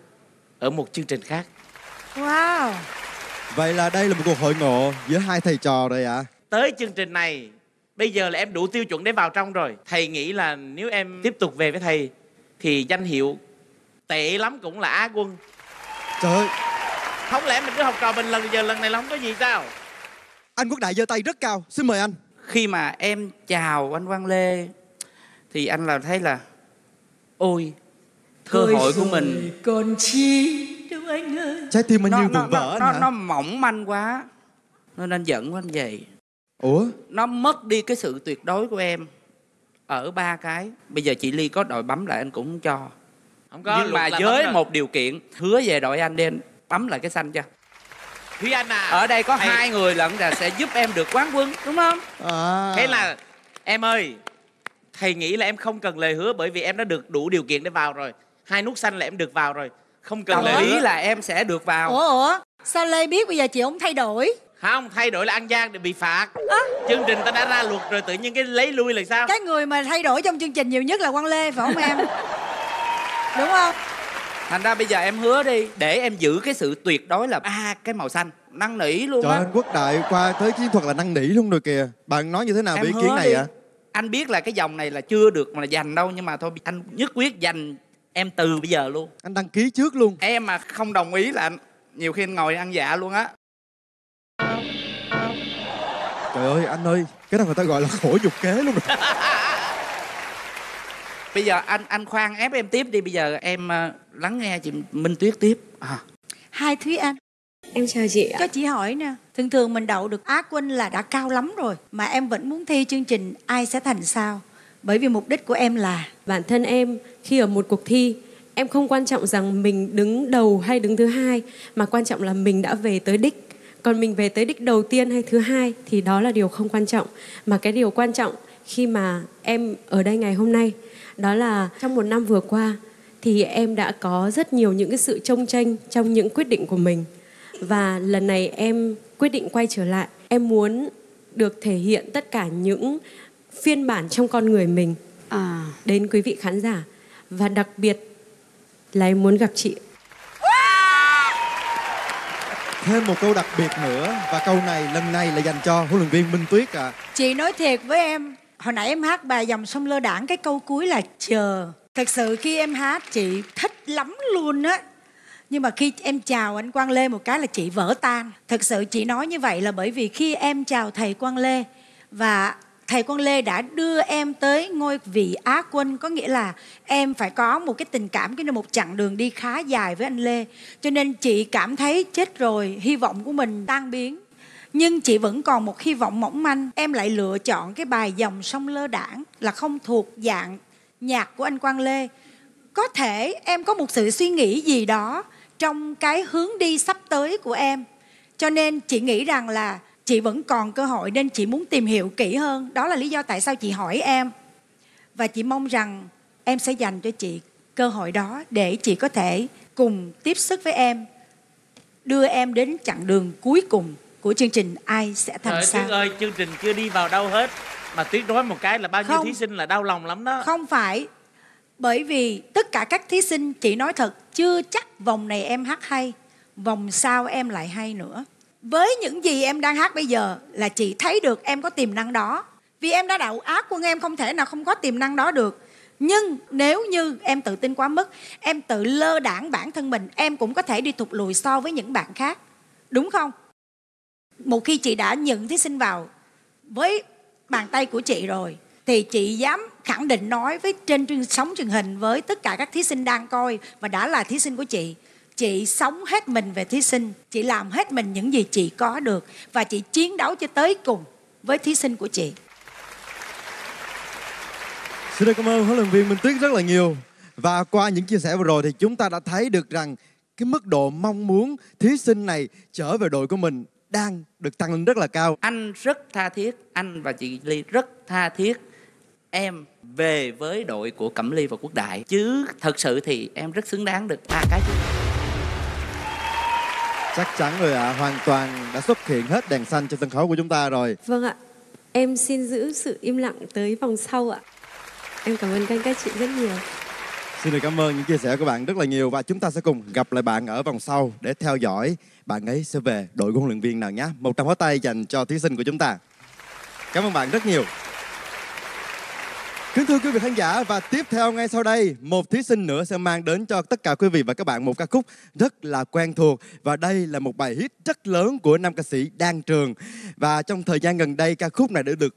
ở một chương trình khác wow vậy là đây là một cuộc hội ngộ giữa hai thầy trò rồi ạ tới chương trình này bây giờ là em đủ tiêu chuẩn để vào trong rồi. Thầy nghĩ là nếu em tiếp tục về với thầy thì danh hiệu tệ lắm cũng là Á quân. Trời ơi. Không lẽ mình cứ học trò mình lần giờ lần này là không có gì sao? Anh Quốc Đại giơ tay rất cao. Xin mời anh. Khi mà em chào anh Quang Lê thì anh là thấy là ôi cơ hội của mình. còn chi đâu anh ơi. Trái tim anh nó như nó vỡ nó, nó, hả? nó mỏng manh quá. Nên anh giận của anh vậy ủa? Nó mất đi cái sự tuyệt đối của em ở ba cái. Bây giờ chị ly có đội bấm lại anh cũng không cho. Không có nhưng mà với một điều kiện hứa về đội anh đi anh. Bấm lại cái xanh cho. Thúy Anh à. Ở đây có thầy- hai người lận là sẽ giúp em được quán quân đúng không? À. Thế là em ơi thầy nghĩ là em không cần lời hứa bởi vì em đã được đủ điều kiện để vào rồi. Hai nút xanh là em được vào rồi. Không cần đồng lời ý hứa. là em sẽ được vào. Ủa ủa sao lê biết bây giờ chị không thay đổi không thay đổi là ăn gian để bị phạt. Chương trình ta đã ra luật rồi tự nhiên cái lấy lui là sao? Cái người mà thay đổi trong chương trình nhiều nhất là quang lê phải không em? Đúng không? Thành ra bây giờ em hứa đi để em giữ cái sự tuyệt đối là ba cái màu xanh năn nỉ luôn trời anh Quốc Đại qua tới chiến thuật là năn nỉ luôn rồi kìa. Bạn nói như thế nào Em về ý hứa kiến này ạ? Anh biết là cái dòng này là chưa được mà dành đâu nhưng mà thôi anh nhất quyết dành em từ bây giờ luôn. Anh đăng ký trước luôn. Em mà không đồng ý là anh nhiều khi anh ngồi ăn dạ luôn á trời ơi anh ơi cái đó người ta gọi là khổ nhục kế luôn rồi bây giờ anh anh khoan ép em tiếp đi bây giờ em ờ, lắng nghe chị minh tuyết tiếp à. hai thúy anh Em chào chị ạ. cho chị hỏi nè thường thường mình đậu được á quân là đã cao lắm rồi mà em vẫn muốn thi chương trình ai sẽ thành sao bởi vì mục đích của em là Bản thân em khi ở một cuộc thi em không quan trọng rằng mình đứng đầu hay đứng thứ hai mà quan trọng là mình đã về tới đích. Còn mình về tới đích đầu tiên hay thứ hai thì đó là điều không quan trọng. Mà cái điều quan trọng khi mà em ở đây ngày hôm nay đó là trong một năm vừa qua thì em đã có rất nhiều những cái sự trông tranh trong những quyết định của mình. Và lần này em quyết định quay trở lại. Em muốn được thể hiện tất cả những phiên bản trong con người mình à. đến quý vị khán giả. Và đặc biệt là em muốn gặp chị thêm một câu đặc biệt nữa, và câu này lần này là dành cho huấn luyện viên Minh Tuyết à chị nói thiệt với em, hồi nãy em hát bài dòng sông lơ đảng, cái câu cuối là chờ. Thật sự khi em hát, chị thích lắm luôn á. Nhưng mà khi em chào anh Quang Lê một cái là chị vỡ tan. Thật sự chị nói như vậy là bởi vì khi em chào thầy Quang Lê và thầy Quang Lê đã đưa em tới ngôi vị Á quân, có nghĩa là em phải có một cái tình cảm, cái một chặng đường đi khá dài với anh Lê. Cho nên chị cảm thấy chết rồi, hy vọng của mình tan biến. Nhưng chị vẫn còn một hy vọng mỏng manh. Em lại lựa chọn cái bài dòng sông lơ đảng là không thuộc dạng nhạc của anh Quang Lê. Có thể em có một sự suy nghĩ gì đó trong cái hướng đi sắp tới của em. Cho nên chị nghĩ rằng là chị vẫn còn cơ hội nên chị muốn tìm hiểu kỹ hơn. Đó là lý do tại sao chị hỏi em. Và chị mong rằng em sẽ dành cho chị cơ hội đó để chị có thể cùng tiếp sức với em đưa em đến chặng đường cuối cùng của chương trình ai sẽ thành Trời sao. Ơi chương trình chưa đi vào đâu hết. Mà Tuyết nói một cái là bao nhiêu Không. thí sinh là đau lòng lắm đó. Không phải. Bởi vì tất cả các thí sinh chị nói thật chưa chắc vòng này em hát hay vòng sau em lại hay nữa với những gì em đang hát bây giờ là chị thấy được em có tiềm năng đó. Vì em đã đậu ác quân em không thể nào không có tiềm năng đó được. Nhưng nếu như em tự tin quá mức, em tự lơ đảng bản thân mình, em cũng có thể đi thụt lùi so với những bạn khác. Đúng không? Một khi chị đã nhận thí sinh vào với bàn tay của chị rồi, thì chị dám khẳng định nói với trên sóng truyền hình với tất cả các thí sinh đang coi và đã là thí sinh của chị chị sống hết mình về thí sinh chị làm hết mình những gì chị có được và chị chiến đấu cho tới cùng với thí sinh của chị Xin được cảm ơn huấn luyện viên Minh Tuyết rất là nhiều. Và qua những chia sẻ vừa rồi thì chúng ta đã thấy được rằng cái mức độ mong muốn thí sinh này trở về đội của mình đang được tăng lên rất là cao. anh rất tha thiết anh và chị ly rất tha thiết em về với đội của cẩm ly và quốc đại chứ thật sự thì em rất xứng đáng được ba cái chứ Chắc chắn rồi ạ, hoàn toàn đã xuất hiện hết đèn xanh trên sân khấu của chúng ta rồi. Vâng ạ. Em xin giữ sự im lặng tới vòng sau ạ. Em cảm ơn các anh các chị rất nhiều. Xin được cảm ơn những chia sẻ của bạn rất là nhiều và chúng ta sẽ cùng gặp lại bạn ở vòng sau để theo dõi bạn ấy sẽ về đội huấn luyện viên nào nhé. Một tràng pháo tay dành cho thí sinh của chúng ta. Cảm ơn bạn rất nhiều. Kính thưa quý vị khán giả, và tiếp theo ngay sau đây, một thí sinh nữa sẽ mang đến cho tất cả quý vị và các bạn một ca khúc rất là quen thuộc. Và đây là một bài hit rất lớn của nam ca sĩ Đan Trường. Và trong thời gian gần đây, ca khúc này đã được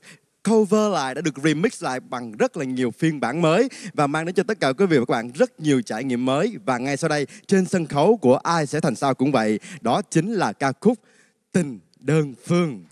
cover lại, đã được remix lại bằng rất là nhiều phiên bản mới và mang đến cho tất cả quý vị và các bạn rất nhiều trải nghiệm mới. Và ngay sau đây, trên sân khấu của ai sẽ thành sao cũng vậy, đó chính là ca khúc tình đơn phương.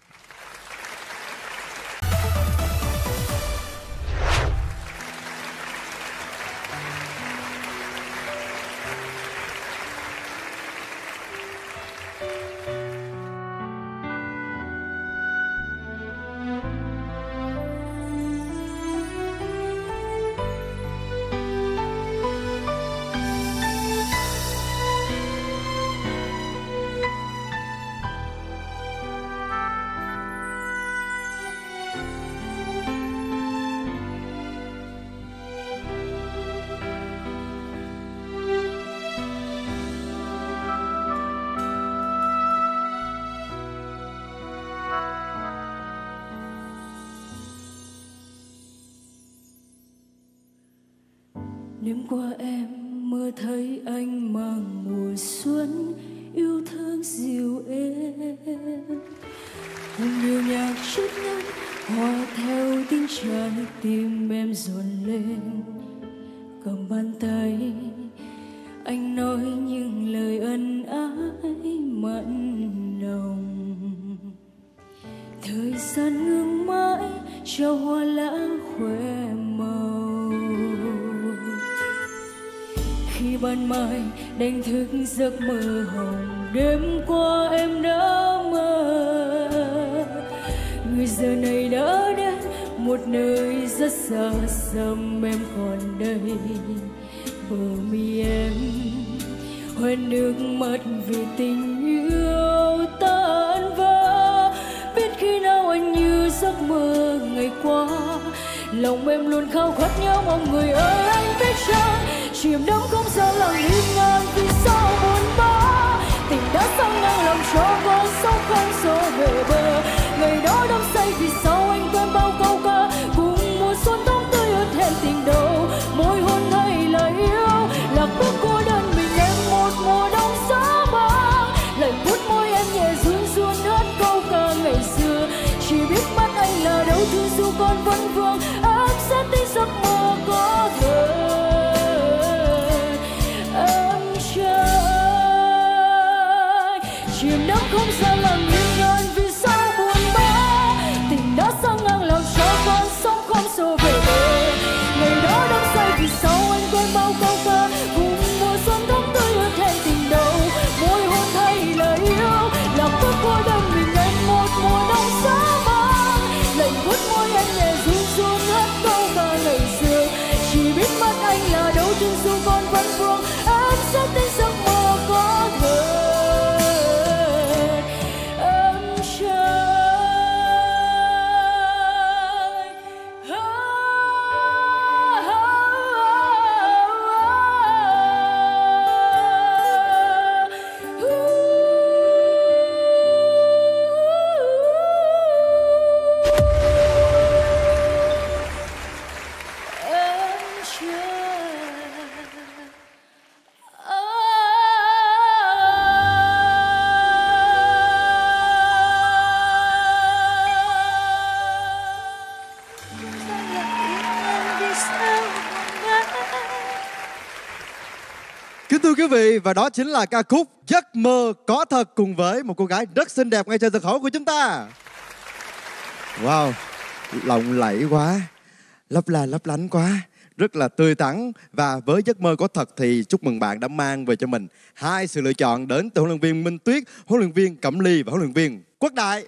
Đêm được 10 vị và đó chính là ca khúc Giấc mơ có thật cùng với một cô gái rất xinh đẹp ngay trên sân khấu của chúng ta. Wow, lộng lẫy quá, lấp la lấp lánh quá, rất là tươi tắn và với giấc mơ có thật thì chúc mừng bạn đã mang về cho mình hai sự lựa chọn đến từ huấn luyện viên Minh Tuyết, huấn luyện viên Cẩm Ly và huấn luyện viên Quốc Đại.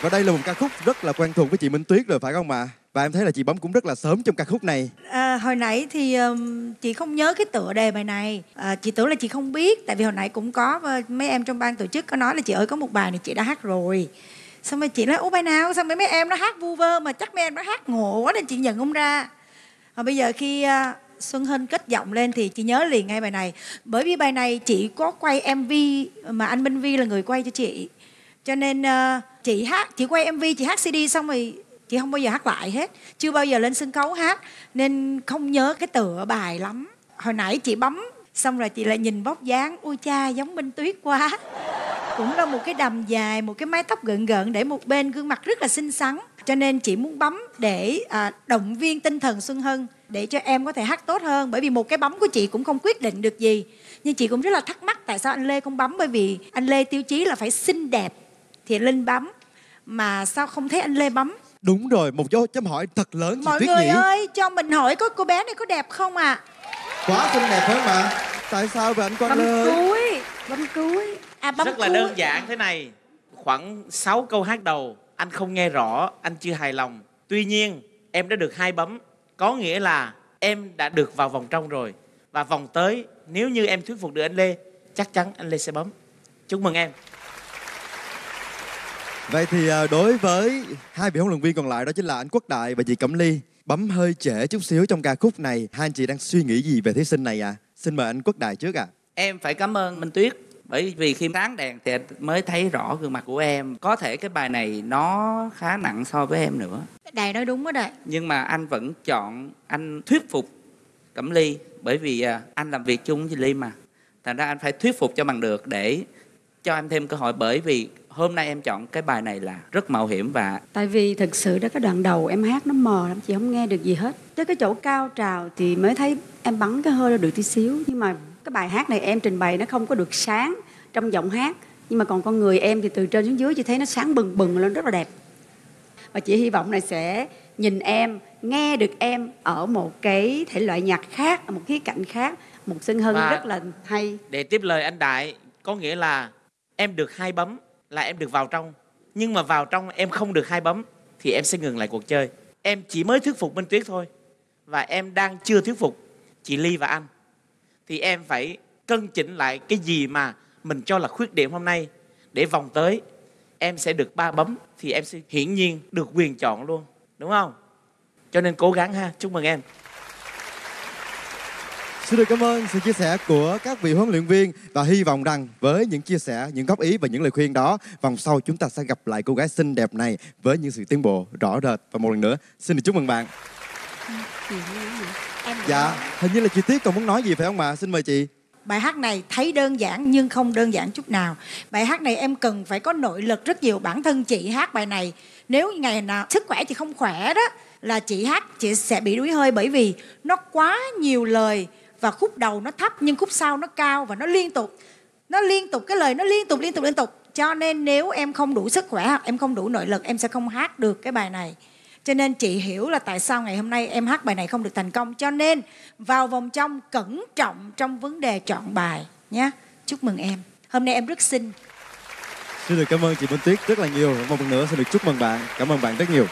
Và đây là một ca khúc rất là quen thuộc với chị Minh Tuyết rồi phải không ạ? Và em thấy là chị bấm cũng rất là sớm trong ca khúc này. À, hồi nãy thì um, chị không nhớ cái tựa đề bài này. À, chị tưởng là chị không biết tại vì hồi nãy cũng có ờ, mấy em trong ban tổ chức có nói là chị ơi có một bài này chị đã hát rồi. Xong rồi chị nói ủa bài nào? Xong rồi mấy em nó hát vu vơ mà chắc mấy em nó hát ngộ quá nên chị nhận không ra. Và bây giờ khi uh, Xuân Hinh cất giọng lên thì chị nhớ liền ngay bài này. Bởi vì bài này chị có quay MV mà anh Minh Vi là người quay cho chị. Cho nên uh, chị hát chị quay MV chị hát CD xong rồi chị không bao giờ hát lại hết chưa bao giờ lên sân khấu hát nên không nhớ cái tựa bài lắm. Hồi nãy chị bấm xong rồi chị lại nhìn vóc dáng ui cha giống Minh Tuyết quá. Cũng là một cái đầm dài một cái mái tóc gợn gợn để một bên gương mặt rất là xinh xắn. Cho nên chị muốn bấm để à, động viên tinh thần Xuân Hân để cho em có thể hát tốt hơn. Bởi vì một cái bấm của chị cũng không quyết định được gì. Nhưng chị cũng rất là thắc mắc tại sao anh Lê không bấm? Bởi vì anh Lê tiêu chí là phải xinh đẹp thì Linh bấm mà sao không thấy anh Lê bấm? Đúng rồi, một dấu chấm hỏi thật lớn chị mọi Tuyết người nhỉ? ơi cho mình hỏi có cô bé này có đẹp không ạ à? Quá xinh đẹp phải không ạ? Tại sao vậy anh Quang bấm Lê? cuối bấm cuối à bấm rất là cuối. đơn giản thế này khoảng 6 câu hát đầu anh không nghe rõ anh chưa hài lòng tuy nhiên em đã được hai bấm có nghĩa là em đã được vào vòng trong rồi và vòng tới nếu như em thuyết phục được anh lê chắc chắn anh lê sẽ bấm chúc mừng em Vậy thì à, đối với hai vị huấn luyện viên còn lại đó chính là anh Quốc Đại và chị Cẩm Ly Bấm hơi trễ chút xíu trong ca khúc này Hai anh chị đang suy nghĩ gì về thí sinh này ạ? À? Xin mời anh Quốc Đại trước ạ à. em phải cảm ơn minh tuyết bởi vì khi sáng đèn thì mới thấy rõ gương mặt của em có thể cái bài này nó khá nặng so với em nữa đài nói đúng đó đài nhưng mà anh vẫn chọn anh thuyết phục cẩm ly bởi vì à, anh làm việc chung với ly mà thành ra anh phải thuyết phục cho bằng được để cho em thêm cơ hội bởi vì hôm nay em chọn cái bài này là rất mạo hiểm và tại vì thực sự đó cái đoạn đầu em hát nó mờ lắm chị không nghe được gì hết. Tới cái chỗ cao trào thì mới thấy em bắn cái hơi ra được tí xíu. Nhưng mà cái bài hát này em trình bày nó không có được sáng trong giọng hát. Nhưng mà còn con người em thì từ trên xuống dưới chị thấy nó sáng bừng bừng lên rất là đẹp. Và chị hy vọng này sẽ nhìn em nghe được em ở một cái thể loại nhạc khác một khía cạnh khác. Một sân Và- rất là hay. để tiếp lời anh đại có nghĩa là em được hai bấm là em được vào trong. Nhưng mà vào trong em không được hai bấm, thì em sẽ ngừng lại cuộc chơi. Em chỉ mới thuyết phục minh tuyết thôi. Và em đang chưa thuyết phục chị ly và anh. Thì em phải cân chỉnh lại cái gì mà mình cho là khuyết điểm hôm nay. Để vòng tới, em sẽ được ba bấm, thì em sẽ hiển nhiên được quyền chọn luôn. Đúng không? Cho nên cố gắng ha. Chúc mừng em. Xin được cảm ơn sự chia sẻ của các vị huấn luyện viên và hy vọng rằng với những chia sẻ, những góp ý và những lời khuyên đó, vòng sau chúng ta sẽ gặp lại cô gái xinh đẹp này với những sự tiến bộ rõ rệt và một lần nữa xin được chúc mừng bạn. Dạ, hình như là chị tiết còn muốn nói gì phải không ạ? Xin mời chị. bài hát này thấy đơn giản nhưng không đơn giản chút nào bài hát này em cần phải có nội lực rất nhiều bản thân chị hát bài này nếu ngày nào sức khỏe chị không khỏe đó là chị hát chị sẽ bị đuối hơi bởi vì nó quá nhiều lời và khúc đầu nó thấp, nhưng khúc sau nó cao và nó liên tục. Nó liên tục, cái lời nó liên tục liên tục liên tục. Cho nên nếu em không đủ sức khỏe hoặc em không đủ nội lực, em sẽ không hát được cái bài này. Cho nên chị hiểu là tại sao ngày hôm nay em hát bài này không được thành công. Cho nên vào vòng trong cẩn trọng trong vấn đề chọn bài nhé. Chúc mừng em. Hôm nay em rất xinh. Xin được cảm ơn chị Minh Tuyết rất là nhiều. Một lần nữa xin được chúc mừng bạn. Cảm ơn bạn rất nhiều.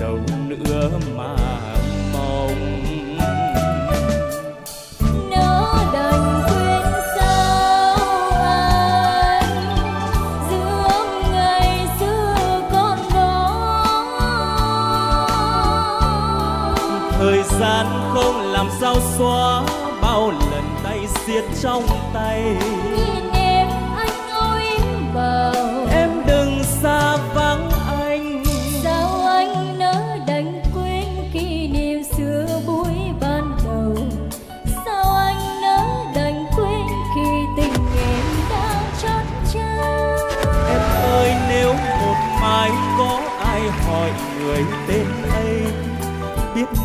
Đâu nữa mà mong nỡ đành quên sao anh giữa ngày xưa còn đó thời gian không làm sao xóa bao lần tay siết trong tay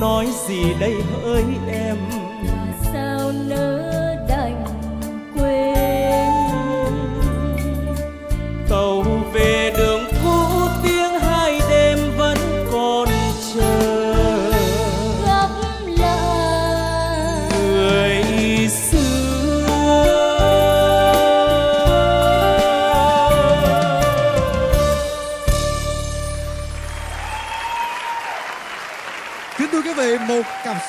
nói gì đây hỡi em?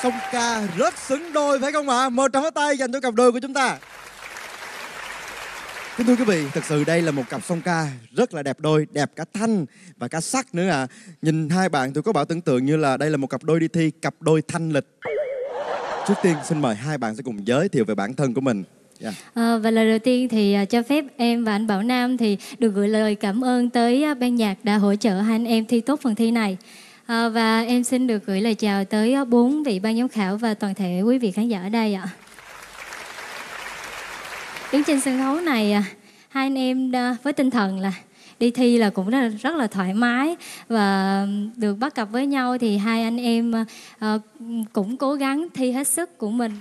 Song ca rất xứng đôi phải không ạ? Một tràng pháo tay dành cho cặp đôi của chúng ta. Kính thưa quý vị, thật sự đây là một cặp song ca rất là đẹp đôi, đẹp cả thanh và cả sắc nữa à. Nhìn hai bạn tôi có bảo tưởng tượng như là đây là một cặp đôi đi thi, cặp đôi thanh lịch. Trước tiên xin mời hai bạn sẽ cùng giới thiệu về bản thân của mình. Yeah. À, và lời đầu tiên thì à, cho phép em và anh Bảo Nam thì được gửi lời cảm ơn tới à, ban nhạc đã hỗ trợ hai anh em thi tốt phần thi này. À, và em xin được gửi lời chào tới ờ, bốn vị ban giám khảo và toàn thể quý vị khán giả ở đây ạ. Đứng trên sân khấu này ờ, hai anh em với tinh thần là đi thi là cũng rất là, rất là thoải mái và được bắt cặp với nhau thì hai anh em cũng cố gắng thi hết sức của mình.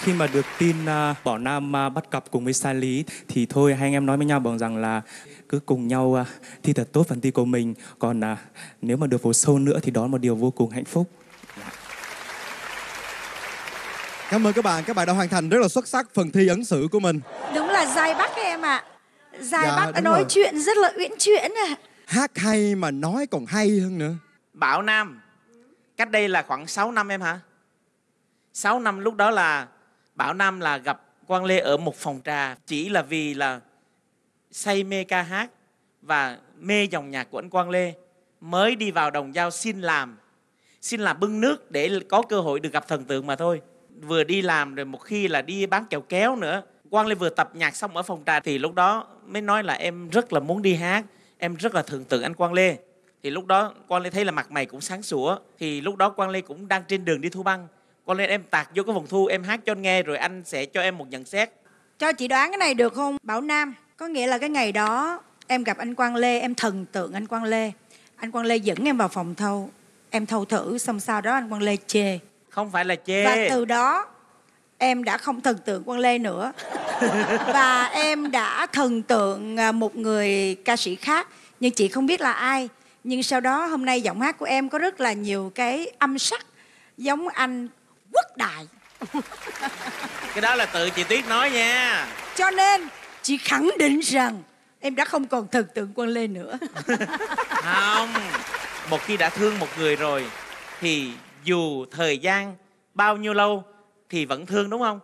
Khi mà được tin uh, Bảo Nam uh, bắt cặp cùng với Sa Lý thì thôi hai anh em nói với nhau bằng rằng là cứ cùng nhau à, thi thật tốt phần thi của mình. Còn à, nếu mà được vào sâu nữa thì đó là một điều vô cùng hạnh phúc. Cảm ơn các bạn, các bạn đã hoàn thành rất là xuất sắc phần thi ấn xử của mình. Đúng là dài Bắc em ạ. Dài Dạ, Bắc nói rồi. chuyện rất là uyển chuyển à. Hát hay mà nói còn hay hơn nữa. Bảo Nam Cách đây là khoảng 6 năm em hả 6 năm lúc đó là Bảo Nam là gặp Quang Lê ở một phòng trà chỉ là vì là say mê ca hát và mê dòng nhạc của anh Quang Lê mới đi vào đồng giao xin làm xin làm bưng nước để có cơ hội được gặp thần tượng mà thôi. Vừa đi làm rồi một khi là đi bán kẹo kéo nữa. Quang Lê vừa tập nhạc xong ở phòng trà thì lúc đó mới nói là em rất là muốn đi hát em rất là thường tượng anh Quang Lê. Thì lúc đó Quang Lê thấy là mặt mày cũng sáng sủa thì lúc đó Quang Lê cũng đang trên đường đi thu băng. Quang Lê em tạc vô cái vòng thu em hát cho anh nghe rồi anh sẽ cho em một nhận xét. Cho chị đoán cái này được không? Bảo Nam, có nghĩa là cái ngày đó em gặp anh Quang Lê, em thần tượng anh Quang Lê. Anh Quang Lê dẫn em vào phòng thâu. Em thâu thử xong sau đó anh Quang Lê chê. không phải là chê Và từ đó em đã không thần tượng Quang Lê nữa. Và em đã thần tượng à, một người ca sĩ khác nhưng chị không biết là ai. Nhưng sau đó hôm nay giọng hát của em có rất là nhiều cái âm sắc giống anh Quốc Đại. cái đó là tự chị Tuyết nói nha Cho nên chị khẳng định rằng em đã không còn thần tượng Quang Lê nữa. không. Một khi đã thương một người rồi thì dù thời gian bao nhiêu lâu thì vẫn thương đúng không?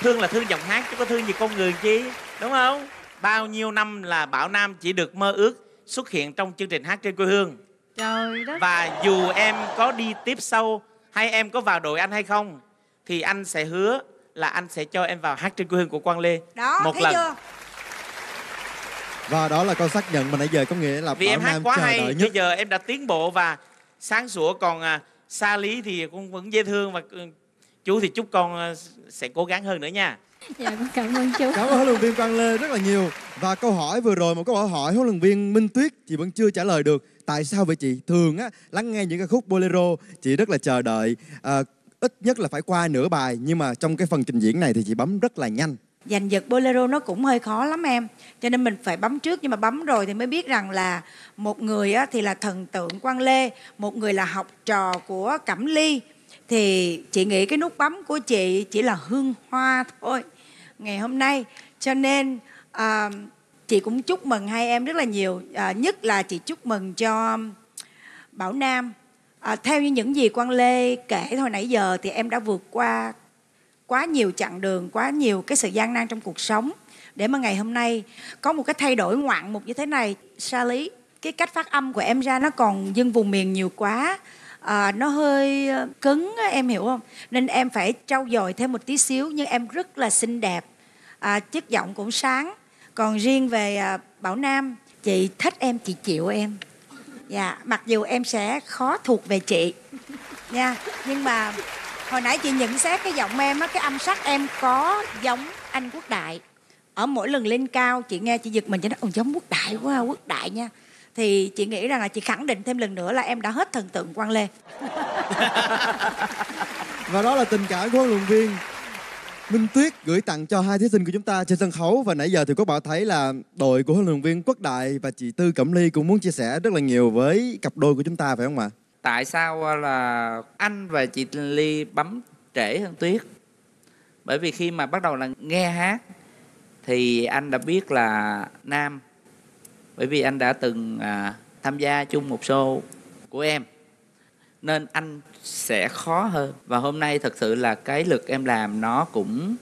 Thương là thương giọng hát chứ có thương gì con người chi đúng không? Bao nhiêu năm là bảo nam chỉ được mơ ước xuất hiện trong chương trình hát trên quê hương. Trời đất. Và dù em có đi tiếp sau hay em có vào đội anh hay không thì anh sẽ hứa là anh sẽ cho em vào hát trên quê hương của Quang Lê Đó, một thấy lần chưa? Và đó là câu xác nhận mà nãy giờ có nghĩa là vì em hát Nam quá chờ hay bây giờ em đã tiến bộ và sáng sủa còn à, xa lý thì cũng vẫn dễ thương và ừ, chú thì chúc con à, sẽ cố gắng hơn nữa nha Dạ con cảm ơn chú Cảm ơn huấn luyện viên Quang Lê rất là nhiều. Và câu hỏi vừa rồi một câu hỏi hỏi huấn luyện viên Minh Tuyết chị vẫn chưa trả lời được. Tại sao vậy chị? Thường á lắng nghe những ca khúc bolero chị rất là chờ đợi à, ít nhất là phải qua nửa bài nhưng mà trong cái phần trình diễn này thì chị bấm rất là nhanh. giành giật bolero nó cũng hơi khó lắm em cho nên mình phải bấm trước nhưng mà bấm rồi thì mới biết rằng là một người á, thì là thần tượng Quang Lê một người là học trò của Cẩm Ly. Thì chị nghĩ cái nút bấm của chị chỉ là hương hoa thôi ngày hôm nay. Cho nên à, chị cũng chúc mừng hai em rất là nhiều. À, nhất là chị chúc mừng cho Bảo Nam à, theo như những gì Quang Lê kể thôi nãy giờ thì em đã vượt qua quá nhiều chặng đường quá nhiều cái sự gian nan trong cuộc sống. Để mà ngày hôm nay có một cái thay đổi ngoạn mục như thế này sa lý cái cách phát âm của em ra nó còn dân vùng miền nhiều quá. À, nó hơi ờ, cứng em hiểu không? Nên em phải trau dồi thêm một tí xíu nhưng em rất là xinh đẹp. À, chất giọng cũng sáng. Còn riêng về à, bảo nam chị thích em chị chịu em dạ mặc dù em sẽ khó thuộc về chị. Nha, nhưng mà hồi nãy chị nhận xét cái giọng em á, cái âm sắc em có giống anh quốc đại. Ở mỗi lần lên cao, chị nghe chị giật mình cho nó ồ giống quốc đại quá, quốc đại nha. Thì chị nghĩ rằng là chị khẳng định thêm lần nữa là em đã hết thần tượng quang lê. Và đó là tình cảm của huấn luyện viên Minh Tuyết gửi tặng cho hai thí sinh của chúng ta trên sân khấu. Và nãy giờ thì có bảo thấy là đội của huấn luyện viên Quốc Đại và chị Tư Cẩm Ly cũng muốn chia sẻ rất là nhiều với cặp đôi của chúng ta phải không ạ? tại sao là anh và chị ly bấm trễ hơn tuyết? Bởi vì khi mà bắt đầu là nghe hát thì anh đã biết là nam. Bởi vì anh đã từng à, tham gia chung một show của em. Nên anh sẽ khó hơn. Và hôm nay thật sự là cái lực em làm nó cũng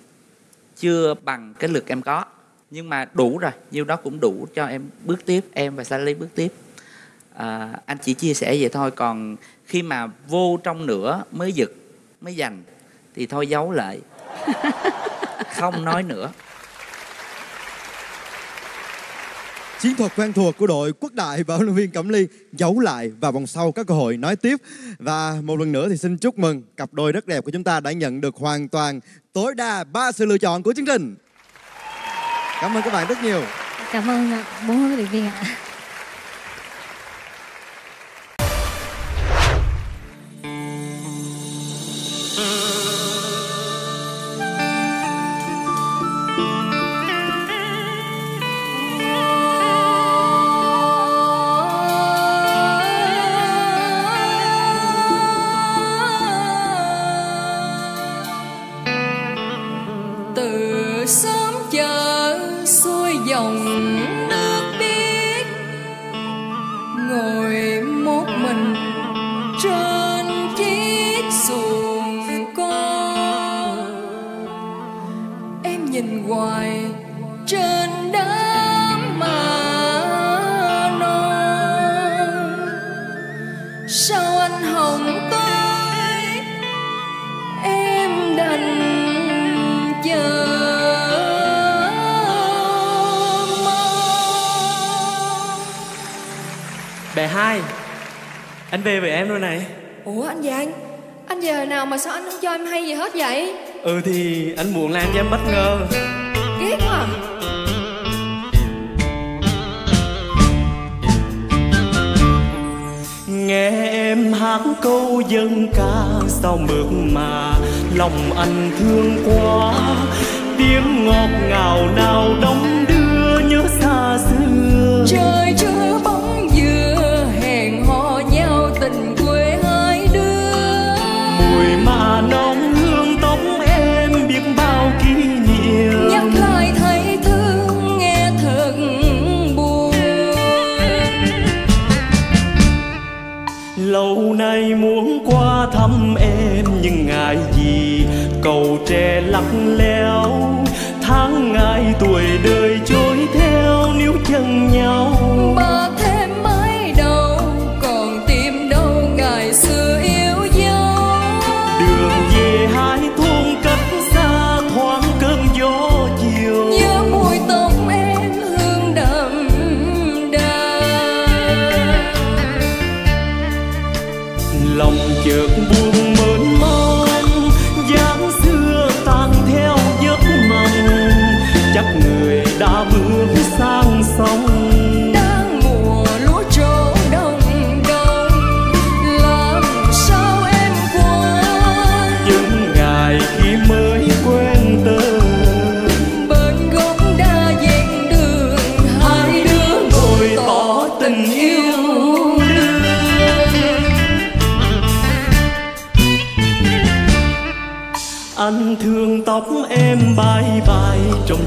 chưa bằng cái lực em có. Nhưng mà đủ rồi nhiêu đó cũng đủ cho em bước tiếp em và Sally bước tiếp. À, anh chỉ chia sẻ vậy thôi còn khi mà vô trong nữa mới giật mới giành thì thôi giấu lại. Không nói nữa. Chiến thuật quen thuộc của đội Quốc Đại và huấn luyện viên Cẩm Ly giấu lại và vòng sau các cơ hội nói tiếp. Và một lần nữa thì xin chúc mừng cặp đôi rất đẹp của chúng ta đã nhận được hoàn toàn tối đa ba sự lựa chọn của chương trình. Cảm ơn các bạn rất nhiều. Cảm ơn bốn huấn luyện viên ạ sao anh hồng tới em đành chờ Bè hai Anh về với em rồi này. Ủa anh Giang anh? Về hồi nào mà sao anh không cho em hay gì hết vậy? Ừ thì anh muốn làm cho em bất ngờ hát câu dân ca Sao mượt mà, lòng anh thương quá. Tiếng ngọt ngào nào đong đưa nhớ xa xưa. Trời chưa Lâu muốn qua thăm em, nhưng ngại gì? Cầu tre lắc léo tháng ngày tuổi đời trôi theo, níu chân nhau.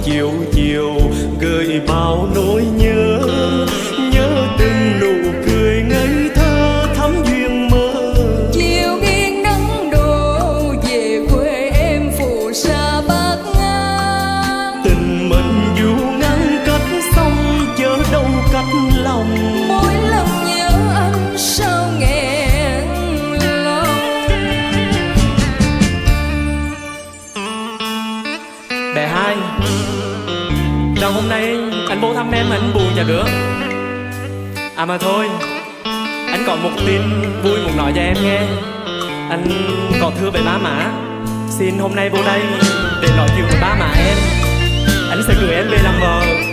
Trong chiều em anh buồn chả được À mà thôi, Anh còn một tin vui một nói cho em nghe. Anh còn thưa về ba mã. Xin hôm nay vô đây để nói chuyện với ba mã em. Anh sẽ gửi em về làm vợ.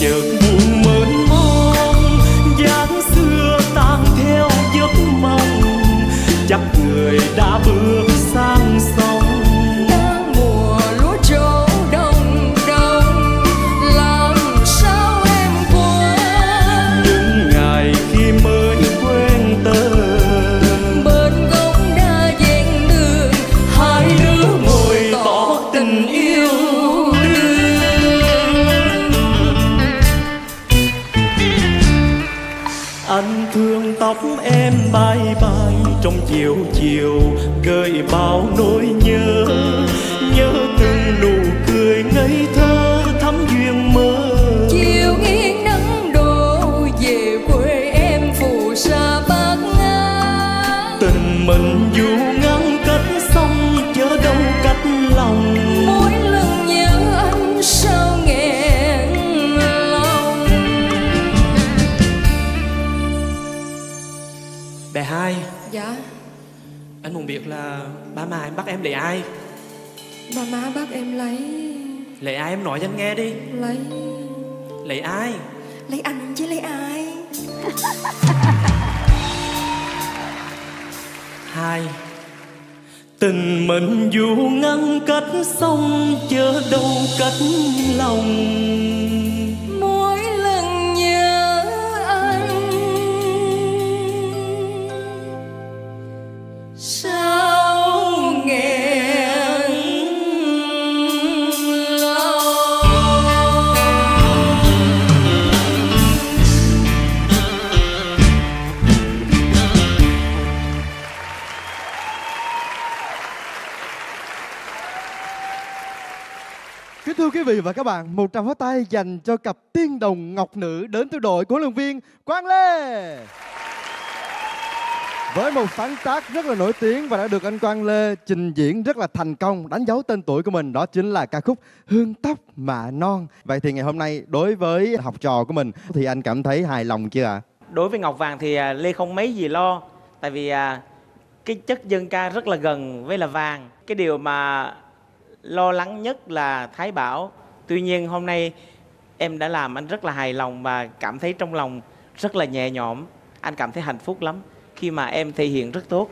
Chợt buồn mơn mong dáng xưa tan theo giấc mong chắc người đã bước trong chiều chiều gợi bao nỗi nhớ nhớ. Biết là ba má em bắt em để ai? Ba má bắt em lấy. Lấy ai em nói cho anh nghe đi. Lấy. Lấy ai? Lấy anh chứ lấy ai? Hai. Tình mình dù ngăn cách sông chớ đâu cách lòng thưa quý vị và các bạn, một tràng pháo tay dành cho cặp tiên đồng ngọc nữ đến từ đội của huấn luyện viên Quang Lê. Với một sáng tác rất là nổi tiếng và đã được anh Quang Lê trình diễn rất là thành công, đánh dấu tên tuổi của mình đó chính là ca khúc Hương tóc mạ non. Vậy thì ngày hôm nay đối với học trò của mình thì anh cảm thấy hài lòng chưa ạ? đối với ngọc vàng thì à, lê không mấy gì lo tại vì à, cái chất dân ca rất là gần với là vàng cái điều mà lo lắng nhất là thái bảo tuy nhiên hôm nay em đã làm anh rất là hài lòng và cảm thấy trong lòng rất là nhẹ nhõm anh cảm thấy hạnh phúc lắm khi mà em thể hiện rất tốt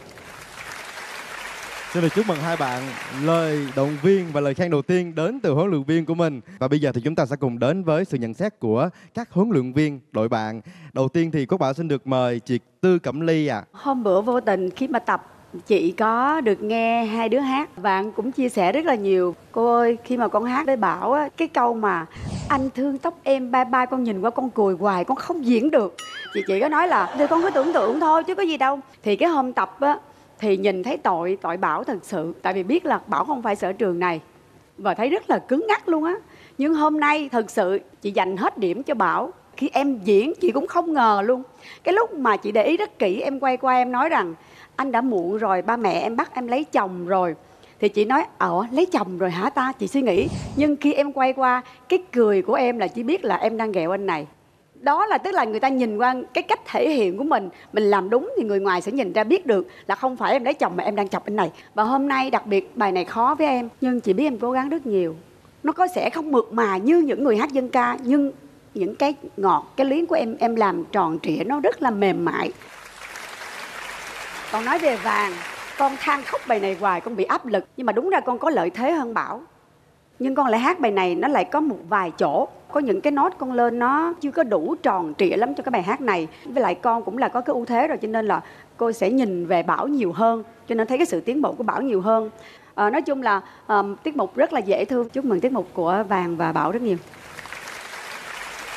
Xin được chúc mừng hai bạn lời động viên và lời khen đầu tiên đến từ huấn luyện viên của mình. Và bây giờ thì chúng ta sẽ cùng đến với sự nhận xét của các huấn luyện viên đội bạn. Đầu tiên thì Quốc Bảo xin được mời chị Tư Cẩm Ly ạ. Hôm bữa vô tình khi mà tập chị có được nghe hai đứa hát bạn cũng chia sẻ rất là nhiều. Cô ơi, khi mà con hát với bảo á, cái câu mà, anh thương tóc em, bye bye, con nhìn qua con cười hoài, con không diễn được. Chị chị có nói là thì con cứ tưởng tượng thôi chứ có gì đâu. Thì cái hôm tập á, thì nhìn thấy tội tội bảo thật sự. Tại vì biết là bảo không phải sở trường này. Và thấy rất là cứng ngắc luôn á. Nhưng hôm nay thật sự, chị dành hết điểm cho bảo. Khi em diễn, chị cũng không ngờ luôn. Cái lúc mà chị để ý rất kỹ, em quay qua, em nói rằng anh đã muộn rồi, ba mẹ em bắt em lấy chồng rồi. Thì chị nói ờ lấy chồng rồi hả ta? Chị suy nghĩ. Nhưng khi em quay qua, cái cười của em là chỉ biết là em đang ghẹo anh này. Đó là tức là người ta nhìn qua cái cách thể hiện của mình. Mình làm đúng thì người ngoài sẽ nhìn ra biết được là không phải em lấy chồng mà em đang chọc anh này. Và hôm nay đặc biệt bài này khó với em, nhưng chị biết em cố gắng rất nhiều. Nó có sẽ không mượt mà như những người hát dân ca, nhưng những cái ngọt, cái liến của em em làm tròn trịa, nó rất là mềm mại còn nói về vàng con than khóc bài này hoài con bị áp lực. Nhưng mà đúng ra con có lợi thế hơn bảo. Nhưng con lại hát bài này nó lại có một vài chỗ. Có những cái nốt con lên nó chưa có đủ tròn trịa lắm cho cái bài hát này. Với lại con cũng là có cái ưu thế rồi cho nên là cô sẽ nhìn về bảo nhiều hơn cho nên thấy cái sự tiến bộ của bảo nhiều hơn. À, nói chung là um, tiết mục rất là dễ thương. Chúc mừng tiết mục của vàng và bảo rất nhiều.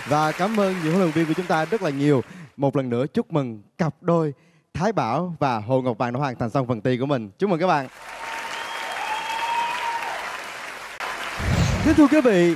Và cảm ơn những huấn luyện viên của chúng ta rất là nhiều. Một lần nữa chúc mừng cặp đôi Thái Bảo và Hồ Ngọc Vàng đã hoàn thành xong phần thi của mình. Chúc mừng các bạn. Kính thưa quý vị,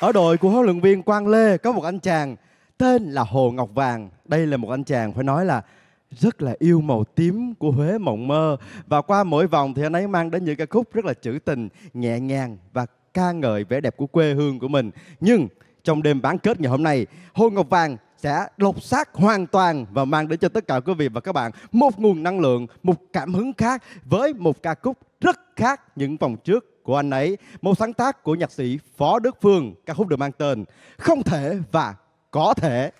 ở đội của huấn luyện viên Quang Lê có một anh chàng tên là Hồ Ngọc Vàng. Đây là một anh chàng phải nói là rất là yêu màu tím của Huế mộng mơ và qua mỗi vòng thì anh ấy mang đến những ca khúc rất là trữ tình, nhẹ nhàng và ca ngợi vẻ đẹp của quê hương của mình. Nhưng trong đêm bán kết ngày hôm nay, Hồ Ngọc Vàng sẽ lột xác hoàn toàn và mang đến cho tất cả quý vị và các bạn một nguồn năng lượng, một cảm hứng khác với một ca khúc rất khác những vòng trước của anh ấy. Một sáng tác của nhạc sĩ Phó Đức Phương, ca khúc được mang tên Không thể và có thể.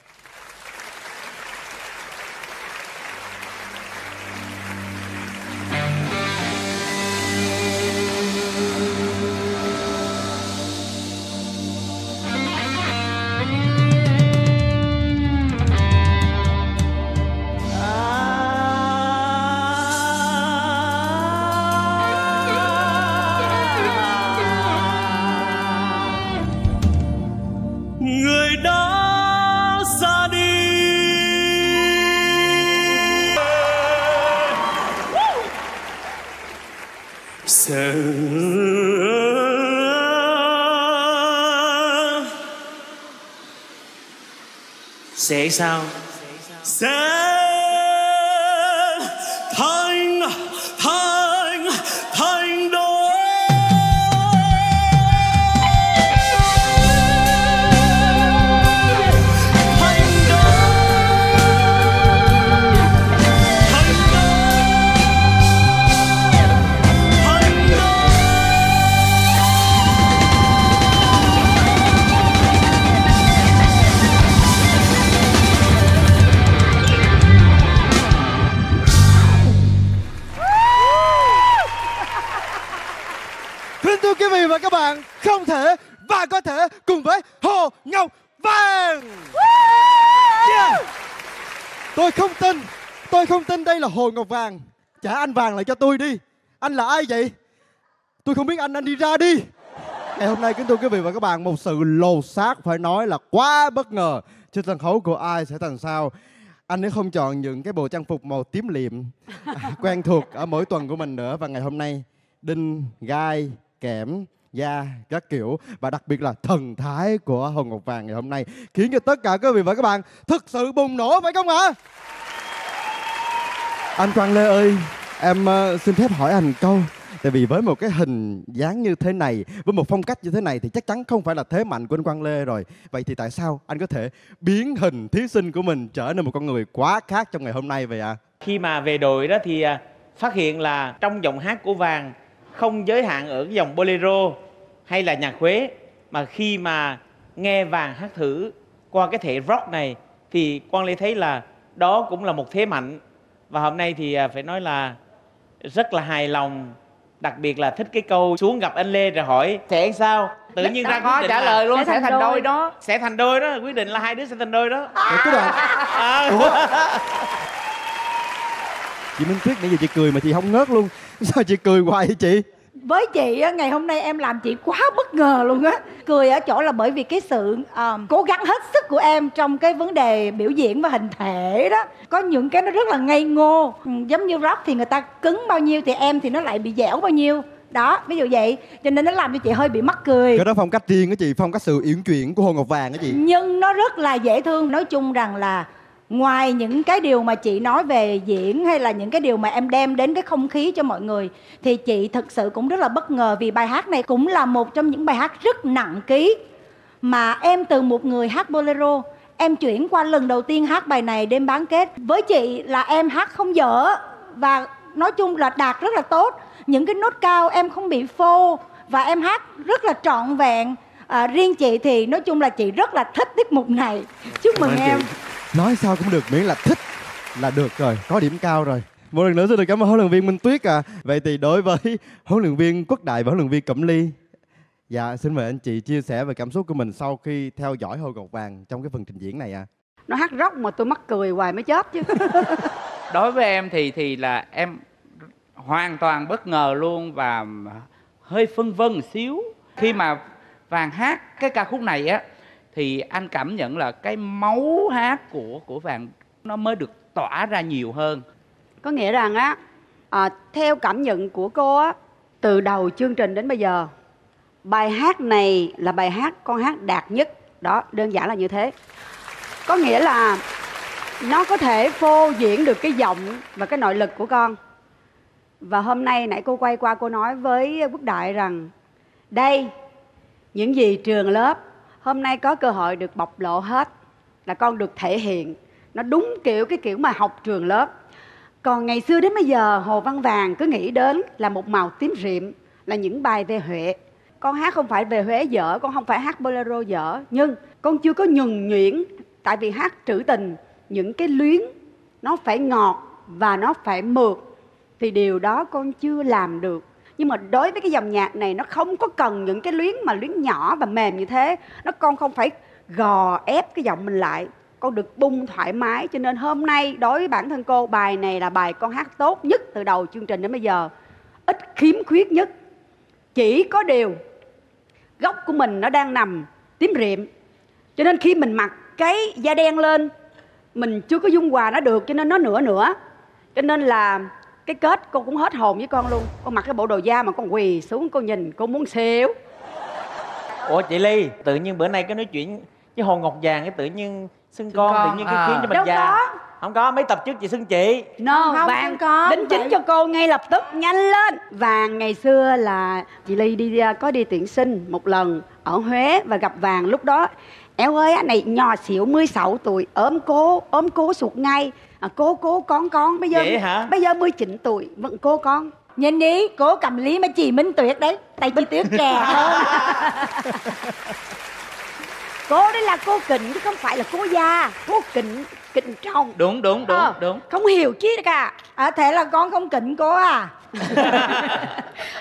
Sao là Hồ Ngọc Vàng. Trả anh Vàng lại cho tôi đi. Anh là ai vậy? Tôi không biết anh, anh đi ra đi. Ngày hôm nay kính thưa quý vị và các bạn, một sự lột xác phải nói là quá bất ngờ. Trên sân khấu của ai sẽ thành sao? Anh ấy không chọn những cái bộ trang phục màu tím liệm quen thuộc ở mỗi tuần của mình nữa và ngày hôm nay đinh gai kẽm da các kiểu và đặc biệt là thần thái của Hồ Ngọc Vàng ngày hôm nay khiến cho tất cả quý vị và các bạn thực sự bùng nổ phải không ạ? Anh Quang Lê ơi, em ờ, xin phép hỏi anh câu. Tại vì với một cái hình dáng như thế này Với một phong cách như thế này Thì chắc chắn không phải là thế mạnh của anh Quang Lê rồi. Vậy thì tại sao anh có thể biến hình thí sinh của mình Trở nên một con người quá khác trong ngày hôm nay vậy ạ? khi mà về đội đó thì à, phát hiện là trong giọng hát của vàng không giới hạn ở cái dòng bolero hay là nhạc khuế mà khi mà nghe vàng hát thử qua cái thể rock này thì quang lê thấy là đó cũng là một thế mạnh và hôm nay thì à, phải nói là rất là hài lòng đặc biệt là thích cái câu xuống gặp anh lê rồi hỏi sẽ sao? Tự nhiên ra khó trả lời luôn sẽ thành đôi. đó. Sẽ thành đôi đó quyết định là hai đứa sẽ thành đôi đó. Ủa, cái đoạn À. Chị Minh Tuyết nãy giờ chị cười mà chị không ngớt luôn. Sao chị cười hoài vậy chị? Với chị á, ngày hôm nay em làm chị quá bất ngờ luôn á. Cười ở chỗ là bởi vì cái sự um, cố gắng hết sức của em trong cái vấn đề biểu diễn và hình thể đó. Có những cái nó rất là ngây ngô. Ừ, giống như rock thì người ta cứng bao nhiêu thì em thì nó lại bị dẻo bao nhiêu. Đó ví dụ vậy. Cho nên nó làm cho chị hơi bị mắc cười. Cái đó phong cách riêng á chị, phong cách sự uyển chuyển của Hồ Ngọc Vàng á chị. Nhưng nó rất là dễ thương. Nói chung rằng là ngoài những cái điều mà chị nói về diễn hay là những cái điều mà em đem đến cái không khí cho mọi người thì chị thực sự cũng rất là bất ngờ vì bài hát này cũng là một trong những bài hát rất nặng ký mà em từ một người hát bolero em chuyển qua lần đầu tiên hát bài này đêm bán kết. Với chị là em hát không dở và nói chung là đạt rất là tốt. Những cái nốt cao em không bị phô và em hát rất là trọn vẹn. À, riêng chị thì nói chung là chị rất là thích tiết mục này. Chúc mừng em Nói sao cũng được miễn là thích là được rồi, có điểm cao rồi một lần nữa xin được cảm ơn huấn luyện viên Minh Tuyết à. Vậy thì đối với huấn luyện viên Quốc Đại và huấn luyện viên Cẩm Ly, dạ xin mời anh chị chia sẻ về cảm xúc của mình sau khi theo dõi Hồ Ngọc Vàng trong cái phần trình diễn này à. nó hát rock mà tôi mắc cười hoài mới chết chứ đối với em thì thì là em hoàn toàn bất ngờ luôn và hơi phân vân một xíu khi mà vàng hát cái ca khúc này á thì anh cảm nhận là cái máu hát của của vàng nó mới được tỏa ra nhiều hơn. Có nghĩa rằng á à, theo cảm nhận của cô á từ đầu chương trình đến bây giờ bài hát này là bài hát con hát đạt nhất. Đó đơn giản là như thế. Có nghĩa là nó có thể phô diễn được cái giọng và cái nội lực của con. Và hôm nay nãy cô quay qua cô nói với quốc đại rằng đây những gì trường lớp hôm nay có cơ hội được bộc lộ hết là con được thể hiện nó đúng kiểu cái kiểu mà học trường lớp còn ngày xưa đến bây giờ Hồ Văn Vàng cứ nghĩ đến là một màu tím riệm là những bài về Huệ. Con hát không phải về Huế dở, con không phải hát bolero dở, nhưng con chưa có nhuần nhuyễn tại vì hát trữ tình những cái luyến nó phải ngọt và nó phải mượt thì điều đó con chưa làm được. Nhưng mà đối với cái dòng nhạc này, nó không có cần những cái luyến mà luyến nhỏ và mềm như thế. Nó con không phải gò ép cái giọng mình lại. Con được bung thoải mái. Cho nên hôm nay đối với bản thân cô, bài này là bài con hát tốt nhất từ đầu chương trình đến bây giờ. Ít khiếm khuyết nhất. Chỉ có điều, gốc của mình nó đang nằm tím riệm cho nên khi mình mặc cái da đen lên, mình chưa có dung hòa nó được, cho nên nó nửa nửa. Cho nên là cái kết cô cũng hết hồn với con luôn. Con mặc cái bộ đồ da mà con quỳ xuống cô nhìn cô muốn xỉu ủa chị ly tự nhiên bữa nay cái nói chuyện với hồ ngọc vàng cái tự nhiên xưng con, con, tự nhiên cái à. khiến cho mình Đâu già có. không có mấy tập trước chị xưng chị. No, Không, vàng không có, đính chính cho cô ngay lập tức nhanh lên. Vàng ngày xưa là chị ly đi à, có đi tuyển sinh một lần ở huế và gặp vàng lúc đó. Éo ơi anh này nhỏ xỉu 16 tuổi ốm cố ốm cố sụt ngay à, cố cố con con bây giờ Vậy hả? bây giờ 19 tuổi vẫn cố con. Nhìn đi cố cầm lý mà chị minh tuyệt đấy. Tay chị tuyết trẻ hơn cô đây là cô kịnh chứ không phải là cô già cô kịnh kịnh trọng đúng đúng đúng Ờ, đúng. không hiểu chi cả. À, thế là con không kính cô à?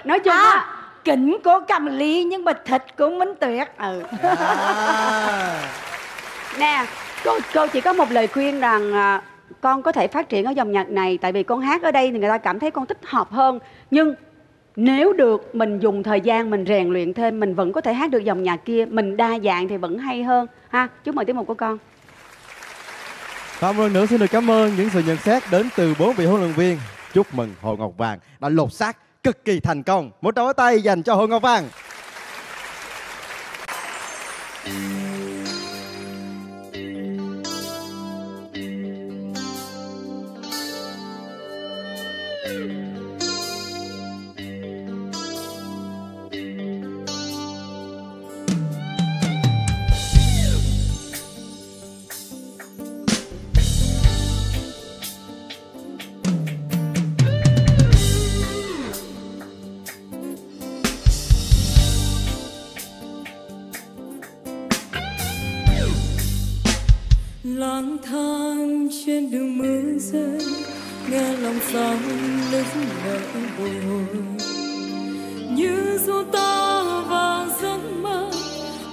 Nói chung à, á. kính cô cầm ly nhưng mà thịt của minh tuyệt. Ừ. nè cô cô chỉ có một lời khuyên rằng à, con có thể phát triển ở dòng nhạc này, tại vì con hát ở đây thì người ta cảm thấy con thích hợp hơn nhưng nếu được, mình dùng thời gian, mình rèn luyện thêm, mình vẫn có thể hát được dòng nhạc kia, mình đa dạng thì vẫn hay hơn ha, chúc mừng tiết mục của con Phạm ơn nữa xin được cảm ơn những sự nhận xét đến từ bốn vị huấn luyện viên. Chúc mừng hồ Ngọc Vàng đã lột xác cực kỳ thành công. Một tràng tay dành cho hồ Ngọc Vàng. Trên đường mưa rơi, nghe lòng sóng nước nở bồi hồi. Như du ta vào giấc mơ,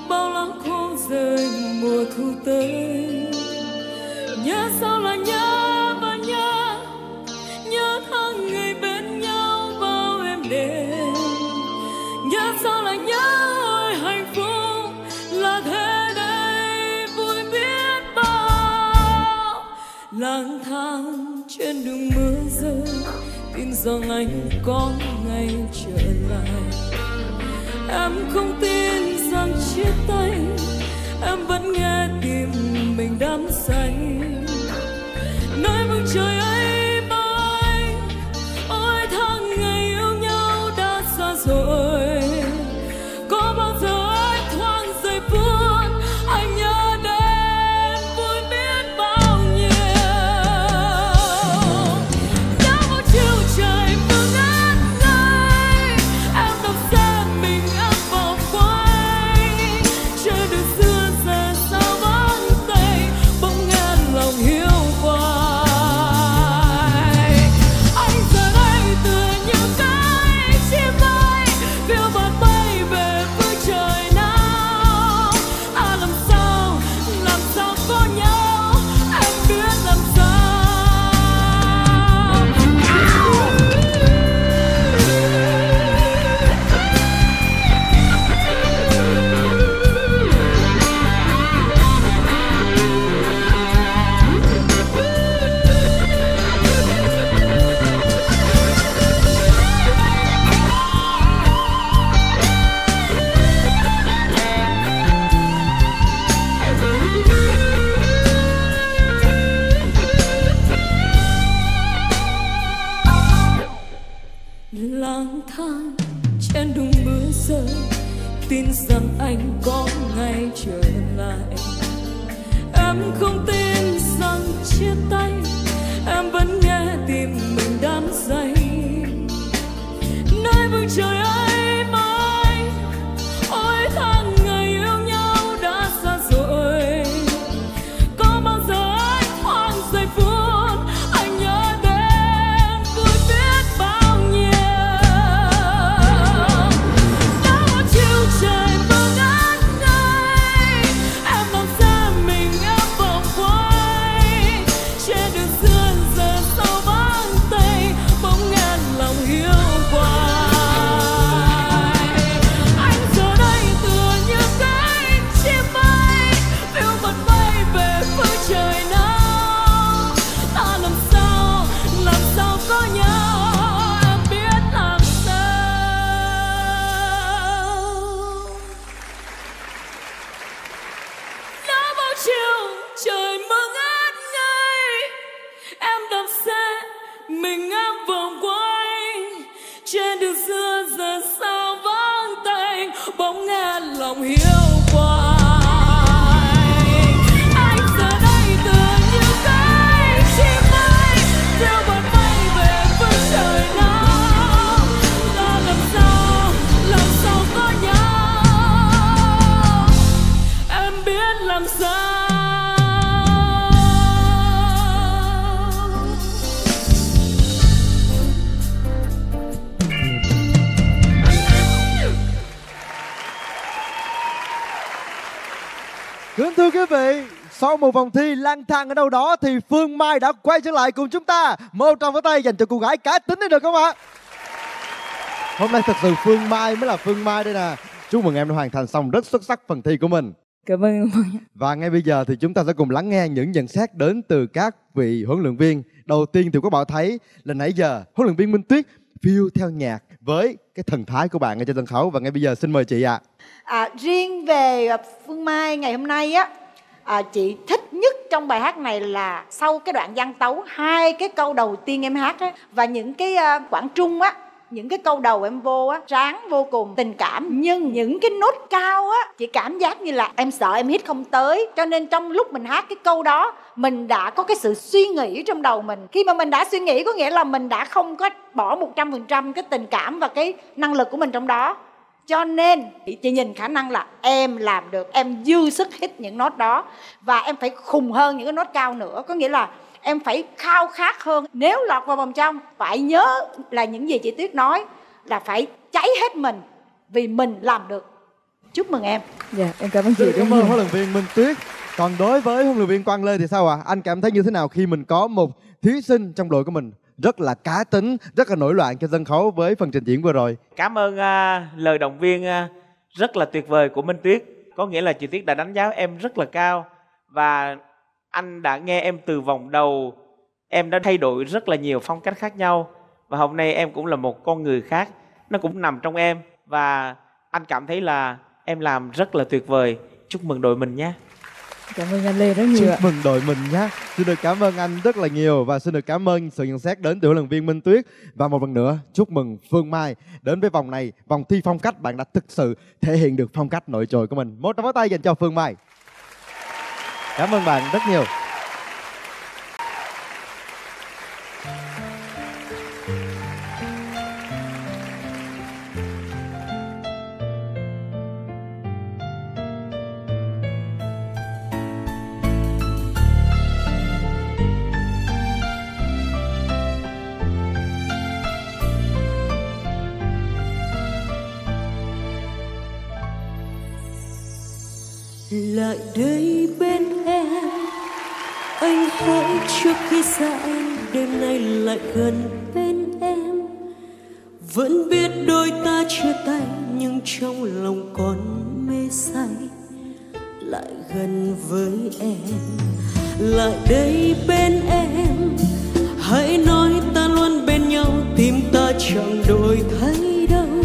bao lá khô rơi mùa thu tới. Nhớ sao là nhớ lang thang trên đường mưa rơi, tin rằng anh có ngày trở lại. Em không tin rằng chia tay, em vẫn nghe tim mình đắm say. Nơi vực trời ấy thưa quý vị, sau một vòng thi lang thang ở đâu đó thì Phương Mai đã quay trở lại cùng chúng ta. Một tràng pháo tay dành cho cô gái cá tính đấy được không ạ? Hôm nay thật sự Phương Mai mới là Phương Mai đây nè. Chúc mừng em đã hoàn thành xong rất xuất sắc phần thi của mình. Cảm ơn Và ngay bây giờ thì chúng ta sẽ cùng lắng nghe những nhận xét đến từ các vị huấn luyện viên. Đầu tiên thì có bảo thấy là nãy giờ huấn luyện viên Minh Tuyết phiêu theo nhạc với cái thần thái của bạn ở trên sân khấu và ngay bây giờ xin mời chị ạ. À, À, riêng về à, Phương Mai ngày hôm nay á à, chị thích nhất trong bài hát này là sau cái đoạn văn tấu hai cái câu đầu tiên em hát á và những cái uh, quảng trung á những cái câu đầu em vô á ráng vô cùng tình cảm. Nhưng những cái nốt cao á chị cảm giác như là em sợ em hít không tới. Cho nên trong lúc mình hát cái câu đó mình đã có cái sự suy nghĩ trong đầu mình. Khi mà mình đã suy nghĩ có nghĩa là mình đã không có bỏ một trăm phần trăm cái tình cảm và cái năng lực của mình trong đó cho nên chị nhìn khả năng là em làm được em dư sức hít những nốt đó và em phải khùng hơn những cái nốt cao nữa. Có nghĩa là em phải khao khát hơn. Nếu lọt vào vòng trong phải nhớ là những gì chị tuyết nói là phải cháy hết mình vì mình làm được. Chúc mừng em. Dạ em cảm ơn chị cảm ơn huấn luyện viên Minh Tuyết. Còn đối với huấn luyện viên Quang Lê thì sao ạ? Anh cảm thấy như thế nào khi mình có một thí sinh trong đội của mình rất là cá tính, rất là nổi loạn trên sân khấu với phần trình diễn vừa rồi. Cảm ơn uh, lời động viên uh, rất là tuyệt vời của Minh Tuyết. Có nghĩa là chị Tuyết đã đánh giá em rất là cao và anh đã nghe em từ vòng đầu. Em đã thay đổi rất là nhiều phong cách khác nhau và hôm nay em cũng là một con người khác. Nó cũng nằm trong em và anh cảm thấy là em làm rất là tuyệt vời. Chúc mừng đội mình nhé cảm ơn anh lê rất nhiều Chúc mừng đội mình nhé. Xin được cảm ơn anh rất là nhiều và xin được cảm ơn sự nhận xét đến từ huấn luyện viên Minh Tuyết và một lần nữa chúc mừng Phương Mai đến với vòng này, vòng thi phong cách bạn đã thực sự thể hiện được phong cách nội trội của mình. Một tràng pháo tay dành cho Phương Mai. Cảm ơn bạn rất nhiều. Trước khi xa em, đêm nay lại gần bên em. Vẫn biết đôi ta chia tay, nhưng trong lòng còn mê say. Lại gần với em, lại đây bên em. Hãy nói ta luôn bên nhau, tim ta chẳng đổi thay đâu.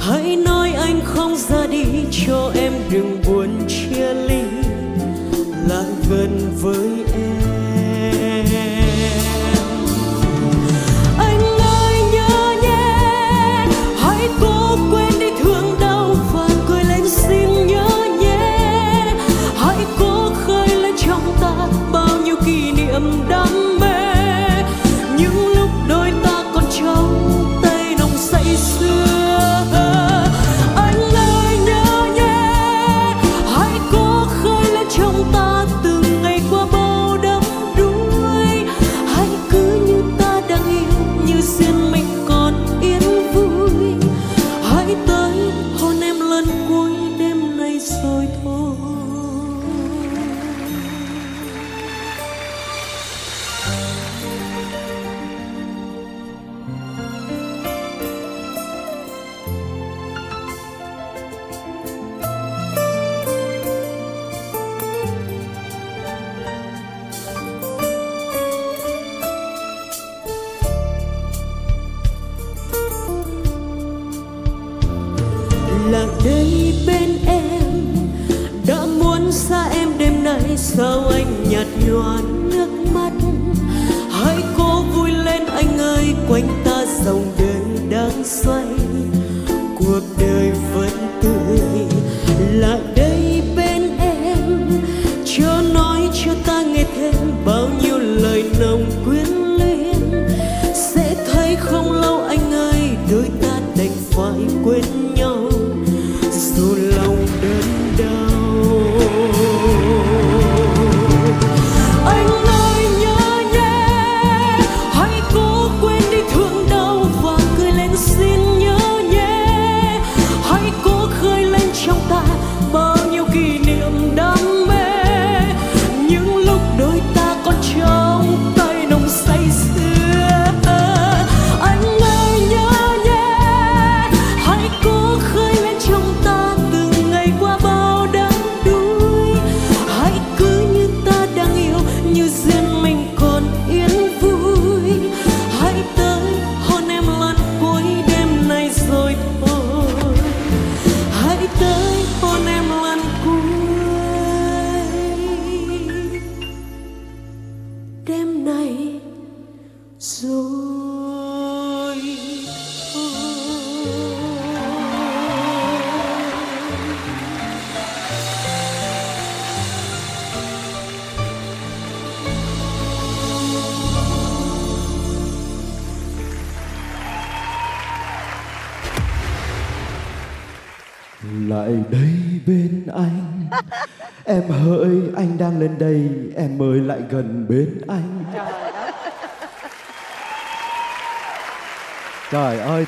Hãy nói anh không ra đi, cho em đừng buồn chia ly. Lại gần với em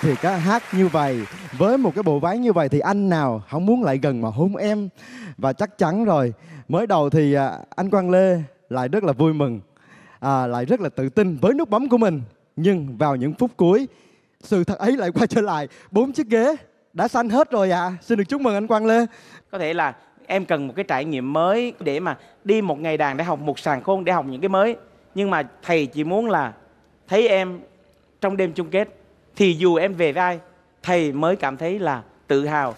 thiệt á thì hát như vậy. Với một cái bộ váy như vậy Thì anh nào không muốn lại gần mà hôn em? Và chắc chắn rồi. Mới đầu thì à, anh Quang Lê Lại rất là vui mừng à, Lại rất là tự tin với nút bấm của mình. Nhưng vào những phút cuối Sự thật ấy lại quay trở lại. Bốn chiếc ghế đã xanh hết rồi à Xin được chúc mừng anh Quang Lê. Có thể là em cần một cái trải nghiệm mới để mà đi một ngày đàn để học một sàn khôn để học những cái mới. Nhưng mà thầy chỉ muốn là thấy em trong đêm chung kết thì dù em về với ai thầy mới cảm thấy là tự hào.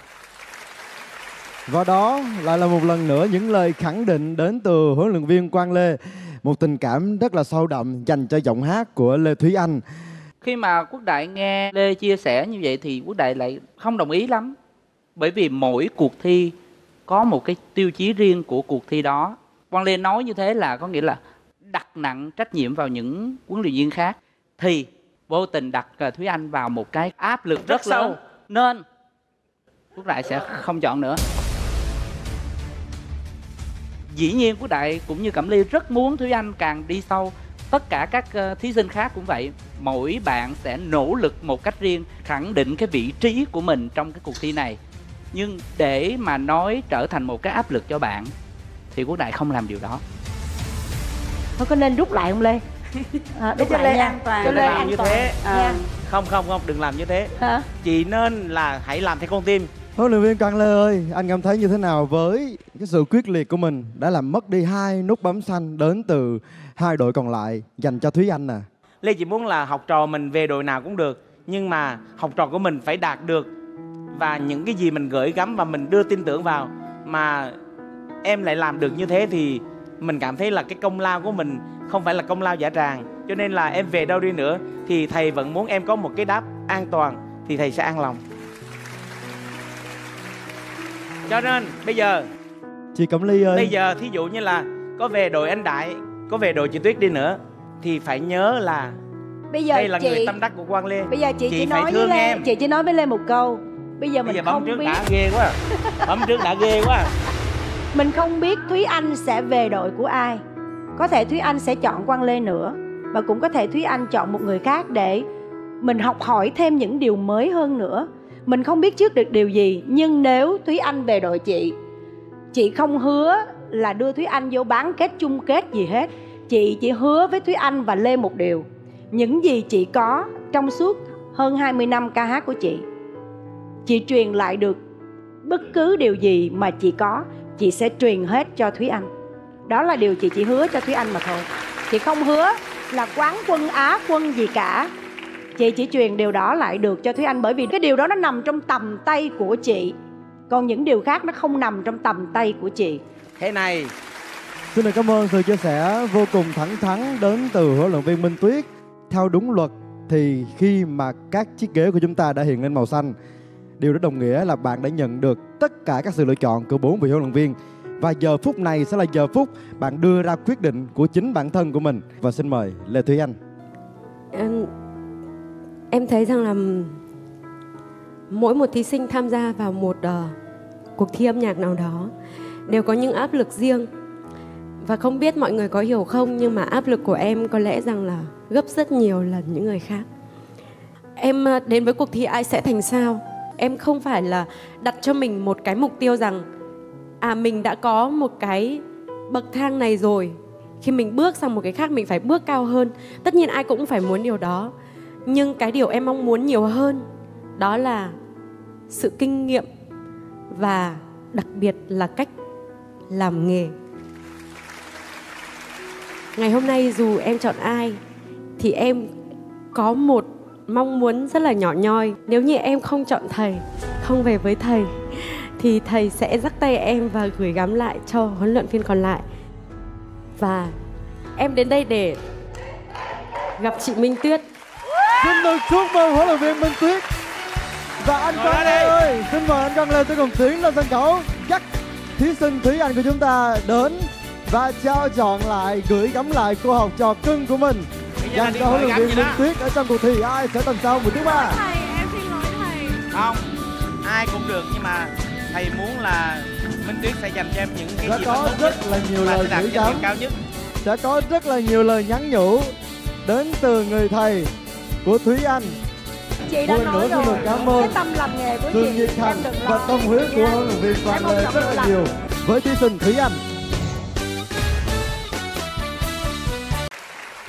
Và đó lại là một lần nữa những lời khẳng định đến từ huấn luyện viên Quang Lê Một tình cảm rất là sâu đậm dành cho giọng hát của Lê Thúy Anh. Khi mà quốc đại nghe lê chia sẻ như vậy thì quốc đại lại không đồng ý lắm bởi vì mỗi cuộc thi có một cái tiêu chí riêng của cuộc thi đó. Quang lê nói như thế là có nghĩa là đặt nặng trách nhiệm vào những huấn luyện viên khác. Thì vô tình đặt ờ, thúy anh vào một cái áp lực rất, Rất sâu. lớn nên quốc đại sẽ không chọn nữa. Dĩ nhiên quốc đại cũng như cẩm ly rất muốn thúy anh càng đi sâu. Tất cả các ờ, thí sinh khác cũng vậy. Mỗi bạn sẽ nỗ lực một cách riêng khẳng định cái vị trí của mình trong cái cuộc thi này. Nhưng để mà nói trở thành một cái áp lực cho bạn thì quốc đại không làm điều đó. Thôi có nên rút lại không Lê? À, Để cho Lê nha. an toàn. Cho Lê làm an như toàn. thế À. không không không đừng làm như thế Hả? chị nên là hãy làm theo con tim Huấn luyện viên Quang Lê ơi, anh cảm thấy như thế nào với cái sự quyết liệt của mình đã làm mất đi hai nút bấm xanh đến từ hai đội còn lại dành cho Thúy Anh nè. lê chỉ muốn là học trò mình về đội nào cũng được nhưng mà học trò của mình phải đạt được và những cái gì mình gửi gắm và mình đưa tin tưởng vào mà em lại làm được như thế thì mình cảm thấy là cái công lao của mình không phải là công lao giả tràng. Cho nên là em về đâu đi nữa thì thầy vẫn muốn em có một cái đáp an toàn thì thầy sẽ an lòng. Cho nên bây giờ Chị Cẩm Ly ơi, bây giờ thí dụ như là có về đội anh đại có về đội chị tuyết đi nữa thì phải nhớ là Bây giờ đây là chị người tâm đắc của quang lê. Bây giờ chị, Chị chỉ phải nói với thương Lê, em. chị chỉ nói với Lê một câu. Bây giờ bây mình giờ bấm không trước biết. đã ghê quá. Bấm trước đã ghê quá mình không biết Thúy Anh sẽ về đội của ai. Có thể Thúy Anh sẽ chọn Quang Lê nữa, và cũng có thể Thúy Anh chọn một người khác để mình học hỏi thêm những điều mới hơn nữa. Mình không biết trước được điều gì, nhưng nếu Thúy Anh về đội chị chị không hứa là đưa Thúy Anh vô bán kết chung kết gì hết. Chị chỉ hứa với Thúy Anh và Lê một điều. Những gì chị có trong suốt hơn 20 năm ca hát của chị chị truyền lại được bất cứ điều gì mà chị có chị sẽ truyền hết cho thúy anh. Đó là điều chị chỉ hứa cho thúy anh mà thôi. Chị không hứa là quán quân á quân gì cả. Chị chỉ truyền điều đó lại được cho thúy anh bởi vì cái điều đó nó nằm trong tầm tay của chị. Còn những điều khác nó không nằm trong tầm tay của chị. Thế này. Xin được cảm ơn sự chia sẻ vô cùng thẳng thắn đến từ huấn luyện viên Minh Tuyết. Theo đúng luật thì khi mà các chiếc ghế của chúng ta đã hiện lên màu xanh, điều đó đồng nghĩa là bạn đã nhận được tất cả các sự lựa chọn của bốn vị huấn luyện viên. Và giờ phút này sẽ là giờ phút bạn đưa ra quyết định của chính bản thân của mình. Và xin mời Lê Thúy Anh. em em thấy rằng là mỗi một thí sinh tham gia vào một uh, cuộc thi âm nhạc nào đó đều có những áp lực riêng và không biết mọi người có hiểu không nhưng mà áp lực của em có lẽ rằng là gấp rất nhiều lần những người khác em ờ, đến với cuộc thi ai sẽ thành sao em không phải là đặt cho mình một cái mục tiêu rằng à mình đã có một cái bậc thang này rồi. Khi mình bước sang một cái khác, mình phải bước cao hơn. Tất nhiên ai cũng phải muốn điều đó. Nhưng cái điều em mong muốn nhiều hơn, đó là sự kinh nghiệm và đặc biệt là cách làm nghề. Ngày hôm nay dù em chọn ai, thì em có một mong muốn rất là nhỏ nhoi. Nếu như em không chọn thầy không về với thầy thì thầy sẽ dắt tay em và gửi gắm lại cho huấn luyện viên còn lại. Và em đến đây để gặp chị Minh Tuyết. Xin được chúc mừng huấn luyện viên Minh Tuyết. Và anh Ngồi Quang ơi. Xin mời anh Quang Lê sẽ cùng tiến lên sân khấu. Dắt thí sinh Thúy Anh của chúng ta đến và trao chọn lại gửi gắm lại cô học trò cưng của mình dành cho huấn luyện viên Minh Tuyết ở trong cuộc thi ai sẽ thành sau buổi thứ ba không ai cũng được nhưng mà thầy muốn là Minh Tuyết sẽ dành cho em những cái Sẽ gì có rất nhất là nhiều và lời gắm. cao nhất. Sẽ có rất là nhiều lời nhắn nhủ đến từ người thầy của Thúy Anh. chị đã Một lần nói nữa xin rồi cảm ơn cái tâm làm nghề của chị nhiệt thành em và tâm huyết của nha. huấn luyện viên Quang Em Lê rất là nhiều với thí sinh Thúy Anh.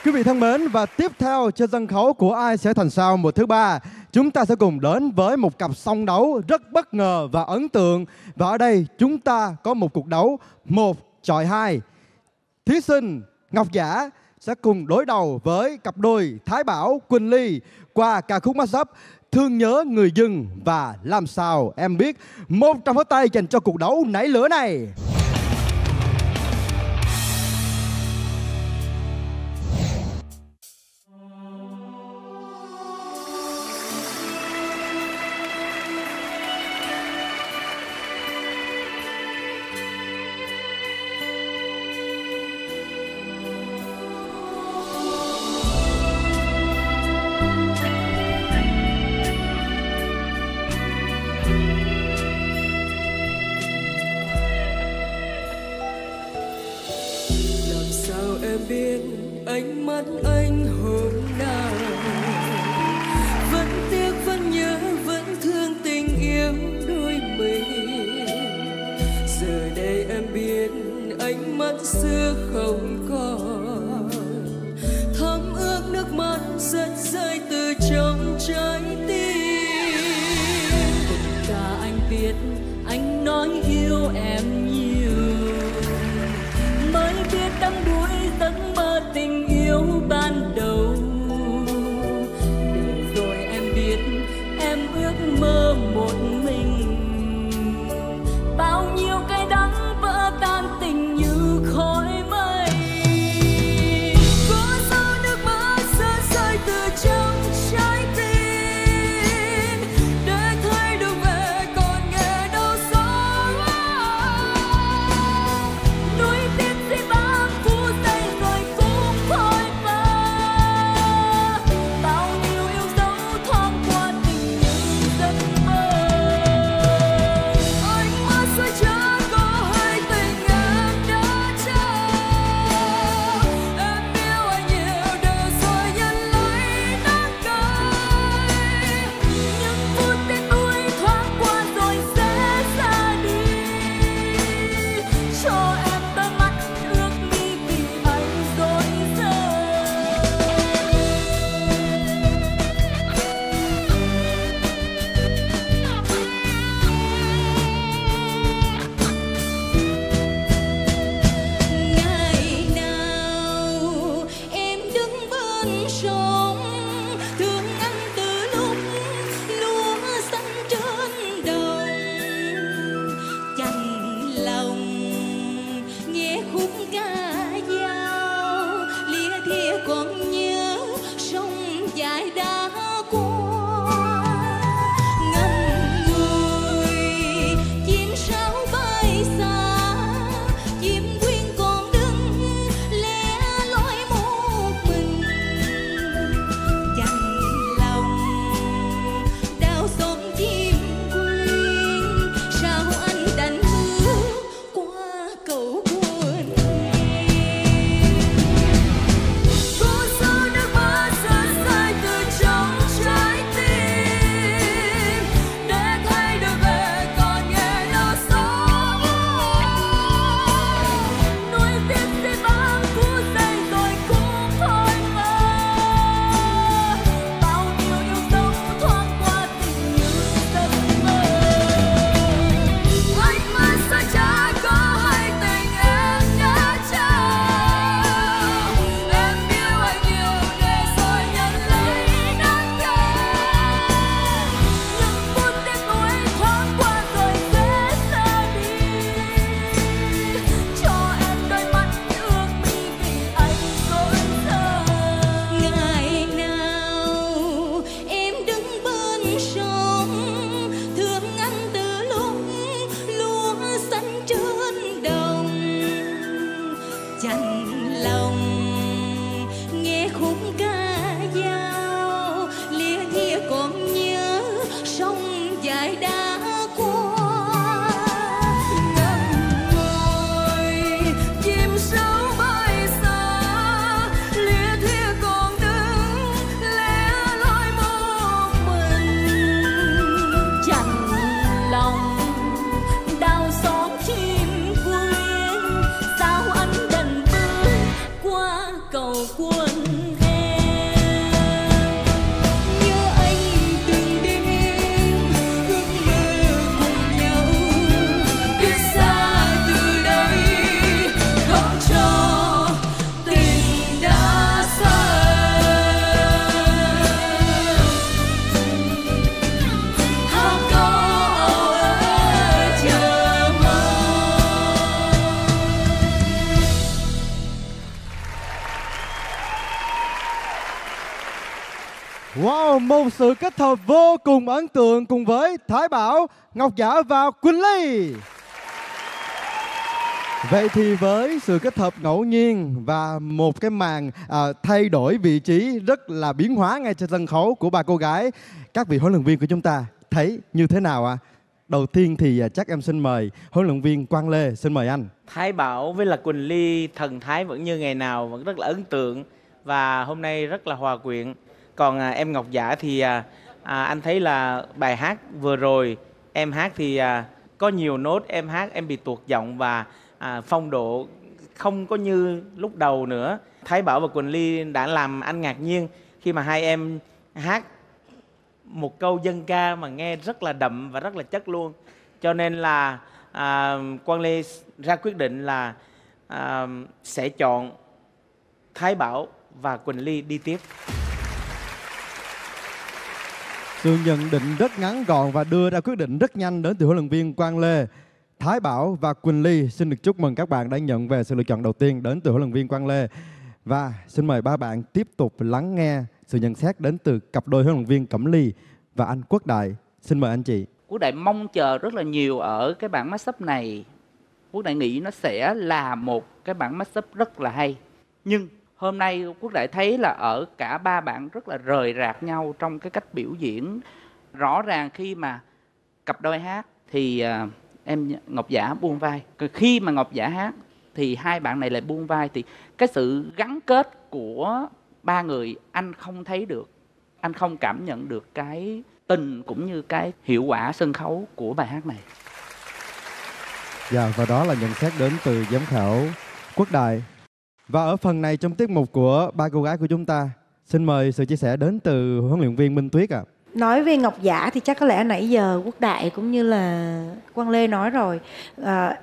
Quý vị thân mến, và tiếp theo trên sân khấu của ai sẽ thành sao mùa thứ ba, chúng ta sẽ cùng đến với một cặp song đấu rất bất ngờ và ấn tượng. Và ở đây chúng ta có một cuộc đấu một chọi hai. Thí sinh Ngọc Giả sẽ cùng đối đầu với cặp đôi Thái Bảo Quỳnh Ly qua ca khúc mashup Thương nhớ người dân và làm sao em biết. Một trăm pháo tay dành cho cuộc đấu nảy lửa này. Sự kết hợp vô cùng ấn tượng cùng với Thái Bảo, Ngọc Giả và Quỳnh Ly. Vậy thì với sự kết hợp ngẫu nhiên và một cái màn à, thay đổi vị trí rất là biến hóa ngay trên sân khấu của ba cô gái, các vị huấn luyện viên của chúng ta thấy như thế nào ạ? Đầu tiên thì à, chắc em xin mời huấn luyện viên Quang Lê, xin mời anh. Thái Bảo với là Quỳnh Ly thần thái vẫn như ngày nào vẫn rất là ấn tượng và hôm nay rất là hòa quyện. Còn à, em Ngọc Giả thì à, à, anh thấy là bài hát vừa rồi em hát thì à, có nhiều nốt em hát em bị tuột giọng và à, phong độ không có như lúc đầu nữa. Thái Bảo và Quỳnh Ly đã làm anh ngạc nhiên khi mà hai em hát một câu dân ca mà nghe rất là đậm và rất là chất luôn cho nên là à, Quang Lê ra quyết định là à, sẽ chọn Thái Bảo và Quỳnh Ly đi tiếp sự nhận định rất ngắn gọn và đưa ra quyết định rất nhanh đến từ huấn luyện viên Quang Lê. Thái Bảo và Quỳnh Ly xin được chúc mừng các bạn đã nhận về sự lựa chọn đầu tiên đến từ huấn luyện viên Quang Lê. Và xin mời ba bạn tiếp tục lắng nghe sự nhận xét đến từ cặp đôi huấn luyện viên Cẩm Ly và anh Quốc Đại. Xin mời anh chị. Quốc Đại mong chờ rất là nhiều ở cái bản mashup này. Quốc Đại nghĩ nó sẽ là một cái bản mashup rất là hay. Nhưng hôm nay Quốc Đại thấy là ở cả ba bạn rất là rời rạc nhau trong cái cách biểu diễn. Rõ ràng khi mà cặp đôi hát thì à, em Ngọc Giả buông vai. Còn khi mà Ngọc Giả hát thì hai bạn này lại buông vai thì cái sự gắn kết của ba người anh không thấy được. Anh không cảm nhận được cái tình cũng như cái hiệu quả sân khấu của bài hát này. Dạ, và đó là nhận xét đến từ giám khảo Quốc Đại. Và ở phần này trong tiết mục của ba cô gái của chúng ta, xin mời sự chia sẻ đến từ huấn luyện viên Minh Tuyết ạ. nói về ngọc giả thì chắc có lẽ nãy giờ quốc đại cũng như là quang lê nói rồi. À,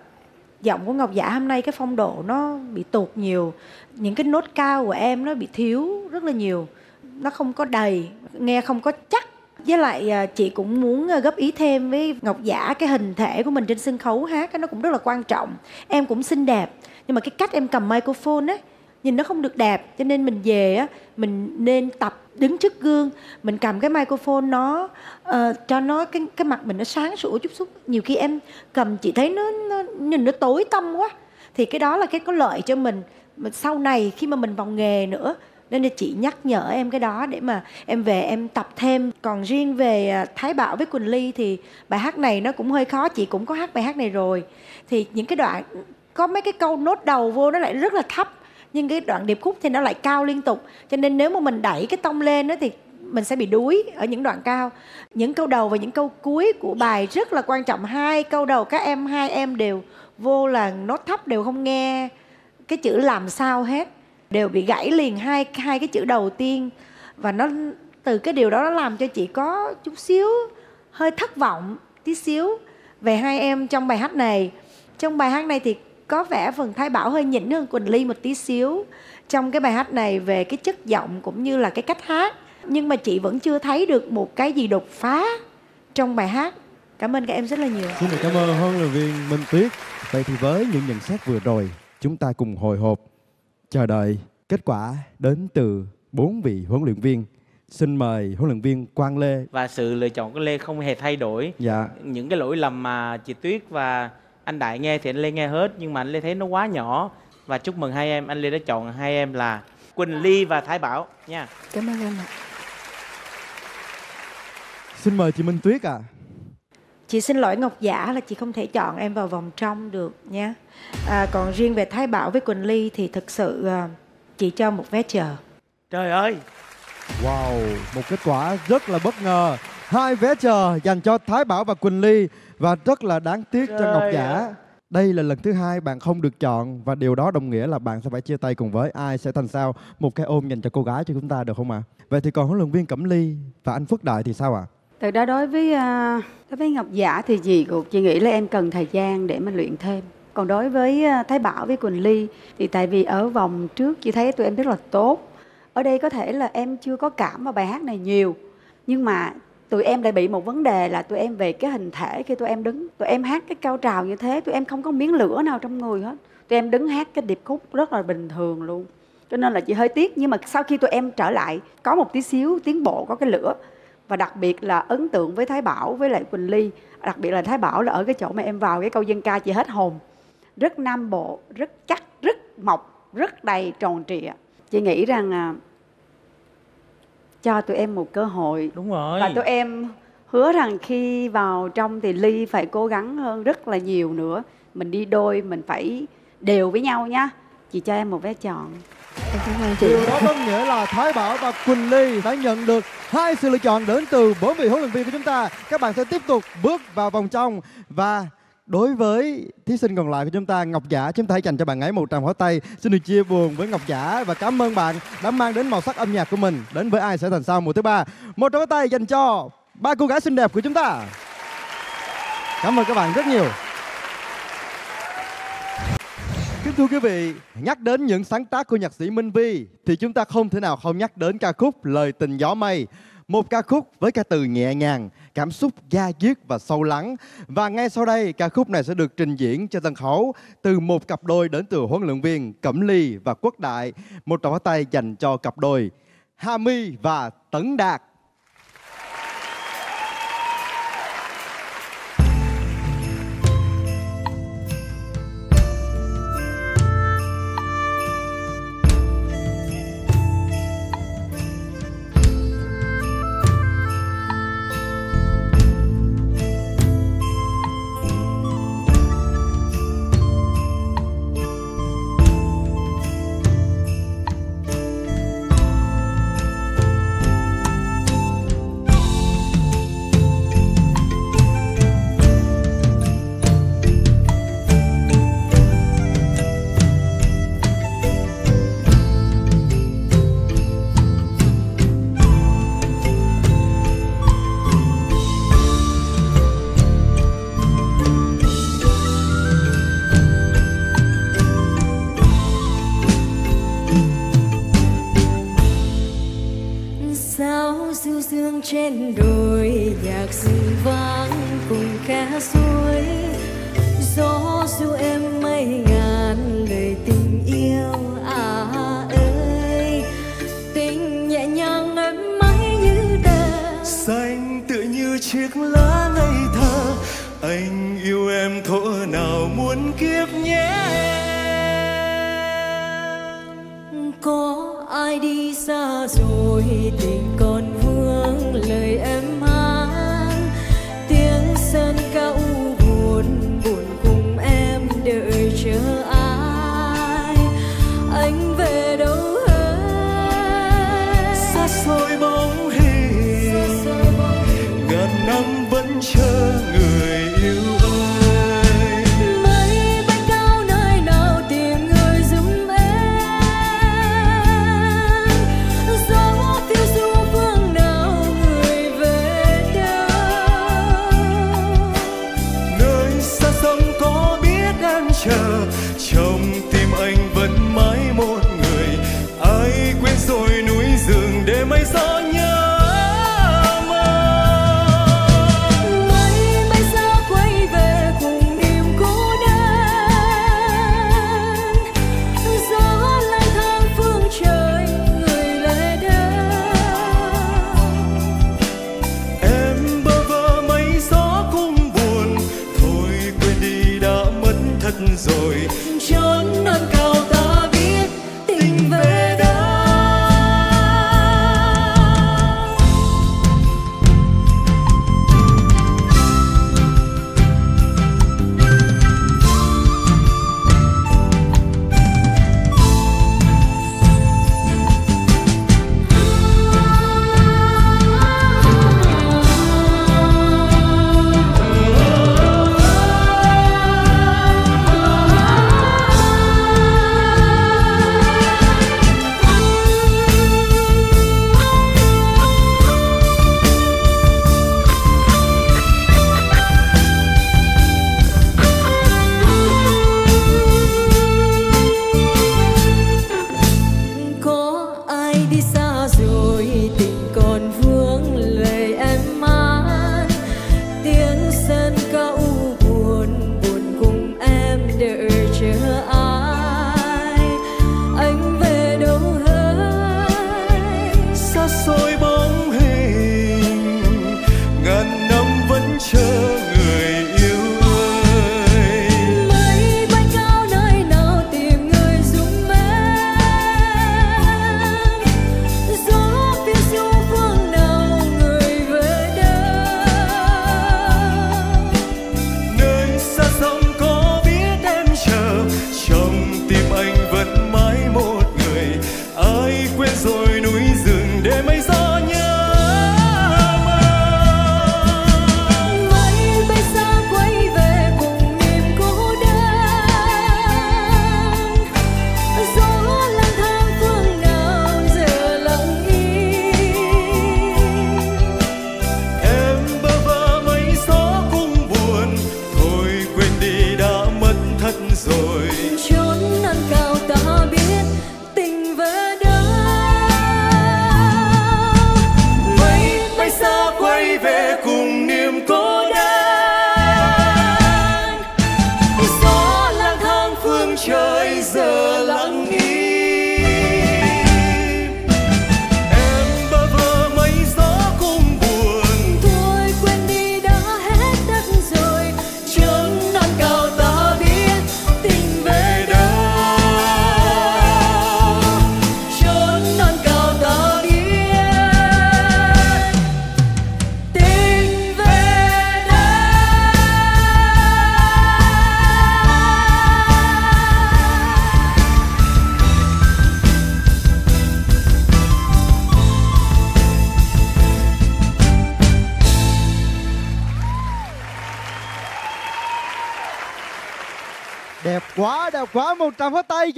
giọng của ngọc giả hôm nay cái phong độ nó bị tụt nhiều. Những cái nốt cao của em nó bị thiếu rất là nhiều. Nó không có đầy nghe không có chắc. Với lại à, chị cũng muốn à, góp ý thêm với ngọc giả cái hình thể của mình trên sân khấu hát cái nó cũng rất là quan trọng. Em cũng xinh đẹp nhưng mà cái cách em cầm microphone á nhìn nó không được đẹp cho nên mình về á mình nên tập đứng trước gương mình cầm cái microphone nó uh, cho nó cái cái mặt mình nó sáng sủa chút xíu nhiều khi em cầm chị thấy nó, nó nhìn nó tối tăm quá. Thì cái đó là cái có lợi cho mình. Mà sau này khi mà mình vào nghề nữa nên là chị nhắc nhở em cái đó để mà em về em tập thêm. Còn riêng về à, thái bảo với quỳnh ly thì bài hát này nó cũng hơi khó chị cũng có hát bài hát này rồi. Thì những cái đoạn có mấy cái câu nốt đầu vô nó lại rất là thấp, nhưng cái đoạn điệp khúc thì nó lại cao liên tục. Cho nên nếu mà mình đẩy cái tông lên đó thì mình sẽ bị đuối ở những đoạn cao. Những câu đầu và những câu cuối của bài rất là quan trọng. Hai câu đầu các em, hai em đều vô là nốt thấp, đều không nghe cái chữ làm sao hết. Đều bị gãy liền hai hai cái chữ đầu tiên. Và nó, từ cái điều đó nó làm cho chị có chút xíu, hơi thất vọng, tí xíu về hai em trong bài hát này. Trong bài hát này thì có vẻ phần Thái Bảo hơi nhỉnh hơn Quỳnh Ly một tí xíu trong cái bài hát này về cái chất giọng cũng như là cái cách hát nhưng mà chị vẫn chưa thấy được một cái gì đột phá trong bài hát cảm ơn các em rất là nhiều Xin được cảm ơn huấn luyện viên Minh Tuyết. Vậy thì với những nhận xét vừa rồi, chúng ta cùng hồi hộp chờ đợi kết quả đến từ bốn vị huấn luyện viên. Xin mời huấn luyện viên Quang Lê. và sự lựa chọn của Lê không hề thay đổi Dạ. những cái lỗi lầm mà chị Tuyết và anh Đại nghe thì anh Lê nghe hết nhưng mà anh Lê thấy nó quá nhỏ và chúc mừng hai em anh Lê đã chọn hai em là Quỳnh Ly và Thái Bảo nha Cảm ơn em ạ. Xin mời chị Minh Tuyết ạ. chị xin lỗi ngọc giả là chị không thể chọn em vào vòng trong được nhé à, còn riêng về thái bảo với quỳnh ly thì thực sự à, chị cho một vé chờ trời ơi Wow, một kết quả rất là bất ngờ. Hai vé chờ dành cho Thái Bảo và Quỳnh Ly và rất là đáng tiếc cho Ngọc Trời Giả. ơi. Đây là lần thứ hai bạn không được chọn và điều đó đồng nghĩa là bạn sẽ phải chia tay cùng với ai sẽ thành sao một cái ôm dành cho cô gái cho chúng ta được không ạ? Vậy thì còn huấn luyện viên Cẩm Ly và anh Phước Đại thì sao ạ? Thực ra đối với à, đối với Ngọc Giả thì chị cũng chị nghĩ là em cần thời gian để mà luyện thêm. Còn đối với à, Thái Bảo với Quỳnh Ly thì tại vì ở vòng trước chị thấy tụi em rất là tốt. Ở đây có thể là em chưa có cảm vào bài hát này nhiều. Nhưng mà tụi em lại bị một vấn đề là tụi em về cái hình thể khi tụi em đứng. Tụi em hát cái cao trào như thế, tụi em không có miếng lửa nào trong người hết. Tụi em đứng hát cái điệp khúc rất là bình thường luôn. cho nên là chị hơi tiếc nhưng mà sau khi tụi em trở lại có một tí xíu tiến bộ có cái lửa và đặc biệt là ấn tượng với Thái Bảo với lại Quỳnh Ly đặc biệt là Thái Bảo là ở cái chỗ mà em vào cái câu dân ca chị hết hồn rất nam bộ rất chắc rất mộc rất đầy tròn trịa chị nghĩ rằng à, cho tụi em một cơ hội. Đúng rồi. Và tụi em hứa rằng khi vào trong thì ly phải cố gắng hơn rất là nhiều nữa. Mình đi đôi mình phải đều với nhau nha. Chị cho em một vé chọn. Em cảm ơn chị. Điều đó có nghĩa là Thái Bảo và Quỳnh Ly đã nhận được hai sự lựa chọn đến từ bốn vị huấn luyện viên của chúng ta. Các bạn sẽ tiếp tục bước vào vòng trong và đối với thí sinh còn lại của chúng ta Ngọc Giả chúng ta hãy dành cho bạn ấy một tràng pháo tay. Xin được chia buồn với Ngọc Giả và cảm ơn bạn đã mang đến màu sắc âm nhạc của mình. Đến với ai sẽ thành sao mùa thứ ba. Một tràng pháo tay dành cho ba cô gái xinh đẹp của chúng ta. Cảm ơn các bạn rất nhiều. Kính thưa quý vị, nhắc đến những sáng tác của nhạc sĩ Minh Vi thì chúng ta không thể nào không nhắc đến ca khúc Lời tình gió mây. Một ca khúc với ca từ nhẹ nhàng, cảm xúc da diết và sâu lắng. Và ngay sau đây, ca khúc này sẽ được trình diễn cho sân khấu từ một cặp đôi đến từ huấn luyện viên Cẩm Ly và Quốc Đại. Một tràng pháo tay dành cho cặp đôi Hami My và Tấn Đạt. என்று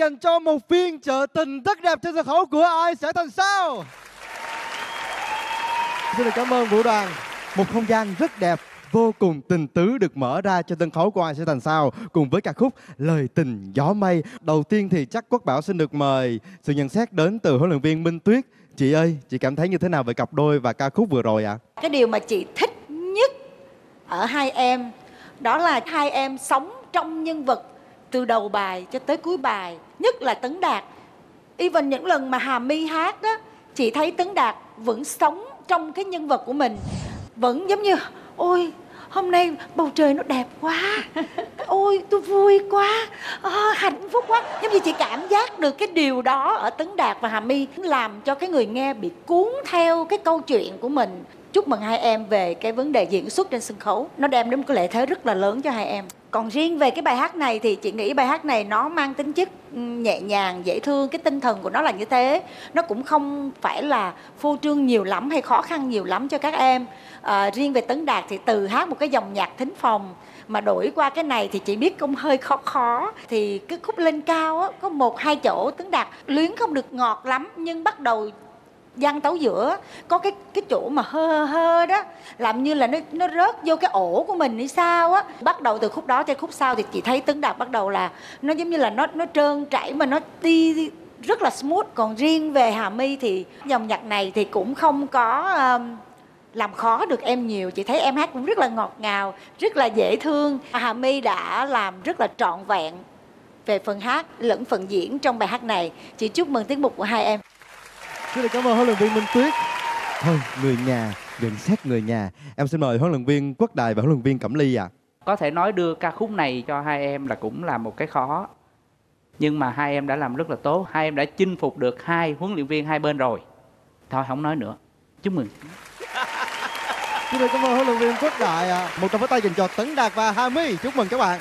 dành cho một phiên chợ tình rất đẹp trên sân khấu của ai sẽ thành sao? Xin được cảm ơn vũ đoàn. Một không gian rất đẹp, vô cùng tình tứ được mở ra cho sân khấu của ai sẽ thành sao cùng với ca khúc Lời tình gió mây. Đầu tiên thì chắc Quốc Bảo xin được mời sự nhận xét đến từ huấn luyện viên Minh Tuyết. Chị ơi, chị cảm thấy như thế nào về cặp đôi và ca khúc vừa rồi ạ? cái điều mà chị thích nhất ở hai em đó là hai em sống trong nhân vật từ đầu bài cho tới cuối bài nhất là tấn đạt. Even những lần mà hà my hát đó chị thấy tấn đạt vẫn sống trong cái nhân vật của mình. Vẫn giống như ôi hôm nay bầu trời nó đẹp quá. Ôi tôi vui quá. À, hạnh phúc quá. Giống như chị cảm giác được cái điều đó ở tấn đạt và hà my làm cho cái người nghe bị cuốn theo cái câu chuyện của mình chúc mừng hai em về cái vấn đề diễn xuất trên sân khấu. Nó đem đến một cái lợi thế rất là lớn cho hai em. Còn riêng về cái bài hát này thì chị nghĩ bài hát này nó mang tính chất nhẹ nhàng dễ thương. Cái tinh thần của nó là như thế. Nó cũng không phải là phô trương nhiều lắm hay khó khăn nhiều lắm cho các em. À, riêng về tấn đạt thì từ hát một cái dòng nhạc thính phòng mà đổi qua cái này thì chị biết cũng hơi khó khó. Thì cái khúc lên cao á, có một hai chỗ tấn đạt luyến không được ngọt lắm nhưng bắt đầu gian tấu giữa có cái cái chỗ mà hơ hơ đó làm như là nó nó rớt vô cái ổ của mình hay sao á. Bắt đầu từ khúc đó cho khúc sau thì chị thấy tấn đạt bắt đầu là nó giống như là nó nó trơn chảy mà nó đi rất là smooth. Còn riêng về hà my thì dòng nhạc này thì cũng không có um, làm khó được em nhiều. Chị thấy em hát cũng rất là ngọt ngào rất là dễ thương. Hà my đã làm rất là trọn vẹn về phần hát lẫn phần diễn trong bài hát này. Chị chúc mừng tiết mục của hai em. Xin được cảm ơn huấn luyện viên Minh Tuyết. Thôi, người nhà, nhận xét người nhà. Em xin mời huấn luyện viên Quốc Đài và huấn luyện viên Cẩm Ly ạ. có thể nói đưa ca khúc này cho hai em là cũng là một cái khó nhưng mà hai em đã làm rất là tốt hai em đã chinh phục được hai huấn luyện viên hai bên rồi thôi không nói nữa chúc mừng Xin được cảm ơn huấn luyện viên Quốc Đại ạ. Một tràng pháo tay dành cho Tấn Đạt và Hà My. Chúc mừng các bạn.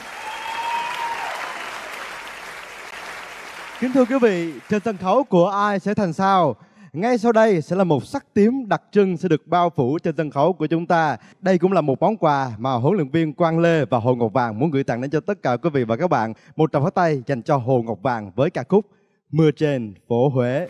Kính thưa quý vị, trên sân khấu của ai sẽ thành sao? Ngay sau đây sẽ là một sắc tím đặc trưng sẽ được bao phủ trên sân khấu của chúng ta. Đây cũng là một món quà mà huấn luyện viên Quang Lê và Hồ Ngọc Vàng muốn gửi tặng đến cho tất cả quý vị và các bạn. Một tràng pháo tay dành cho Hồ Ngọc Vàng với ca khúc Mưa trên phố Huế.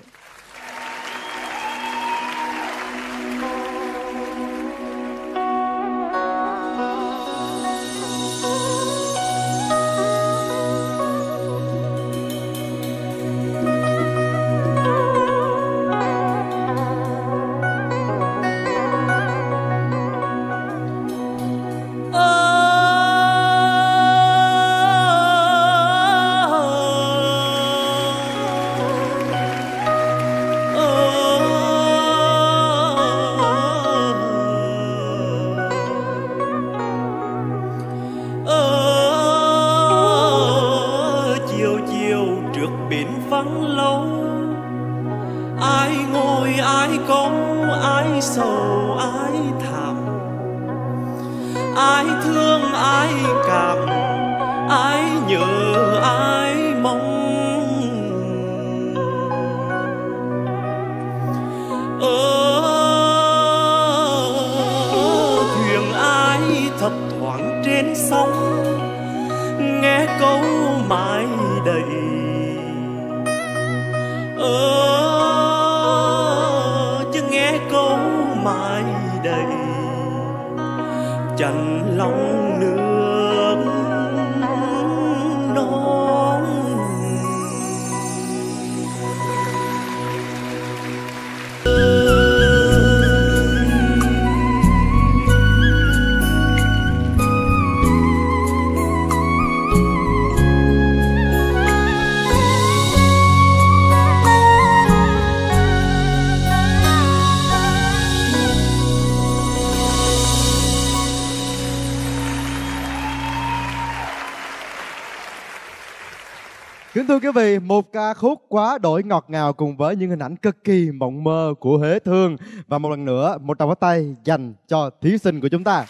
Vị, một ca khúc quá đổi ngọt ngào cùng với những hình ảnh cực kỳ mộng mơ của Huế Thương và một lần nữa một tràng pháo tay dành cho thí sinh của chúng ta.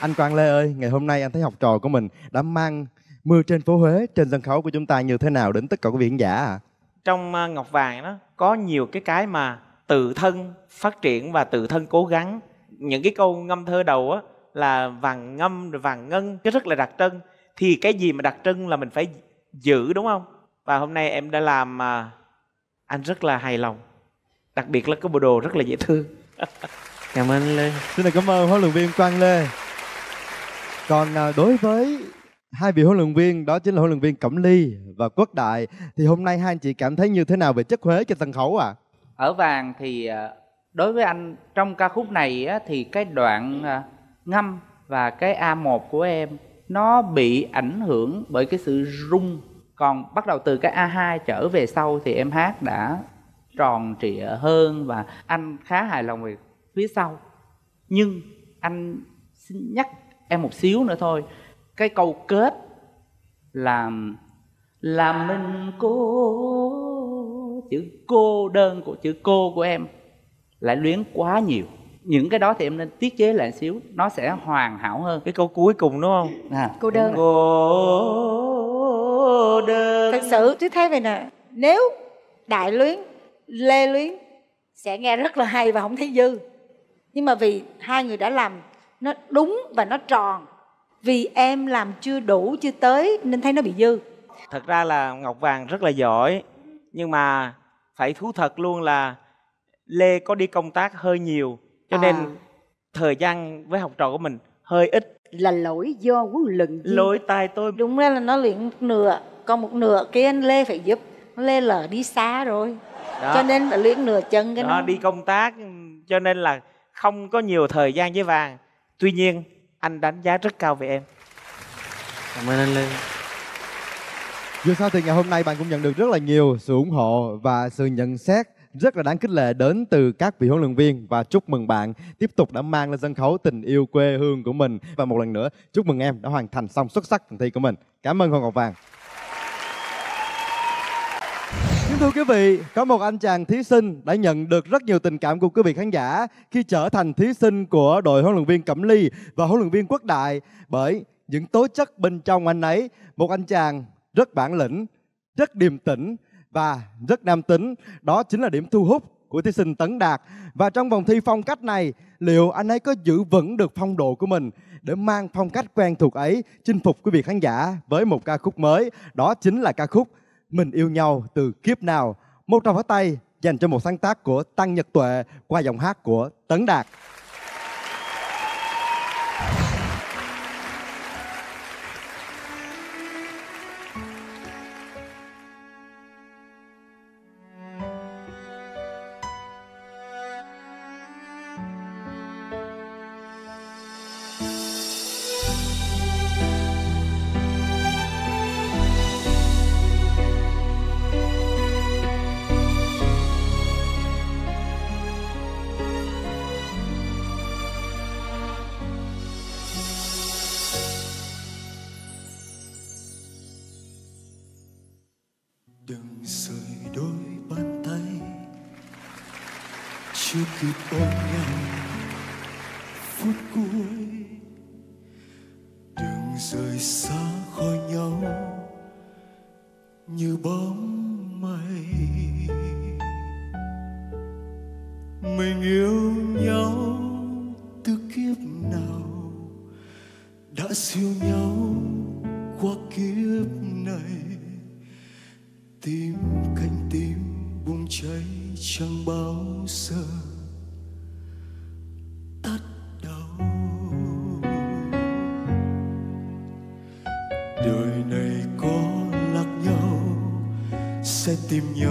Anh Quang Lê ơi, ngày hôm nay anh thấy học trò của mình đã mang mưa trên phố Huế trên sân khấu của chúng ta như thế nào đến tất cả quý vị khán giả ạ? trong à, ngọc vàng đó có nhiều cái cái mà tự thân phát triển và tự thân cố gắng những cái câu ngâm thơ đầu á là vàng ngâm rồi vàng ngân cái rất là đặc trưng thì cái gì mà đặc trưng là mình phải giữ đúng không và hôm nay em đã làm mà anh rất là hài lòng đặc biệt là cái bộ đồ rất là dễ thương cảm ơn anh lê Xin được cảm ơn huấn luyện viên Quang Lê. Còn à, đối với hai vị huấn luyện viên đó chính là huấn luyện viên Cẩm Ly và Quốc Đại thì hôm nay hai anh chị cảm thấy như thế nào về chất Huế trên sân khấu ạ? ở vàng thì ờ, đối với anh trong ca khúc này á, thì cái đoạn ờ, ngâm và cái A1 của em nó bị ảnh hưởng bởi cái sự rung. Còn bắt đầu từ cái A2 trở về sau thì em hát đã tròn trịa hơn và anh khá hài lòng về phía sau. Nhưng anh xin nhắc em một xíu nữa thôi. Cái câu kết là là mình cô chữ cô đơn của chữ cô của em lại luyến quá nhiều những cái đó thì em nên tiết chế lại xíu nó sẽ hoàn hảo hơn. Cái câu cuối cùng đúng không? À. cô đơn cô đơn. Thật sự tôi thấy vậy nè. Nếu đại luyến lê luyến sẽ nghe rất là hay và không thấy dư. Nhưng mà vì hai người đã làm nó đúng và nó tròn. Vì em làm chưa đủ chưa tới nên thấy nó bị dư. Thật ra là ngọc vàng rất là giỏi nhưng mà phải thú thật luôn là lê có đi công tác hơi nhiều cho À. nên thời gian với học trò của mình hơi ít. Là lỗi do huấn luyện viên. Lỗi tai tôi. Đúng ra là nó luyện một nửa còn một nửa cái anh lê phải giúp. Lê lờ đi xa rồi. Đó. cho nên phải luyện nửa chân cái đó nó. đi công tác cho nên là không có nhiều thời gian với vàng. Tuy nhiên anh đánh giá rất cao về em. Cảm ơn anh lê. Dù sao thì ngày hôm nay bạn cũng nhận được rất là nhiều sự ủng hộ và sự nhận xét rất là đáng khích lệ đến từ các vị huấn luyện viên và chúc mừng bạn tiếp tục đã mang lên sân khấu tình yêu quê hương của mình và một lần nữa chúc mừng em đã hoàn thành xong xuất sắc phần thi của mình. Cảm ơn Hoàng Ngọc Vàng. Kính thưa quý vị, có một anh chàng thí sinh đã nhận được rất nhiều tình cảm của quý vị khán giả khi trở thành thí sinh của đội huấn luyện viên Cẩm Ly và huấn luyện viên Quốc Đại bởi những tố chất bên trong anh ấy. Một anh chàng rất bản lĩnh, rất điềm tĩnh và rất nam tính. Đó chính là điểm thu hút của thí sinh Tấn Đạt. Và trong vòng thi phong cách này, liệu anh ấy có giữ vững được phong độ của mình để mang phong cách quen thuộc ấy chinh phục quý vị khán giả với một ca khúc mới. Đó chính là ca khúc Mình yêu nhau từ kiếp nào. Một tràng pháo tay dành cho một sáng tác của Tăng Nhật Tuệ qua giọng hát của Tấn Đạt. Sẽ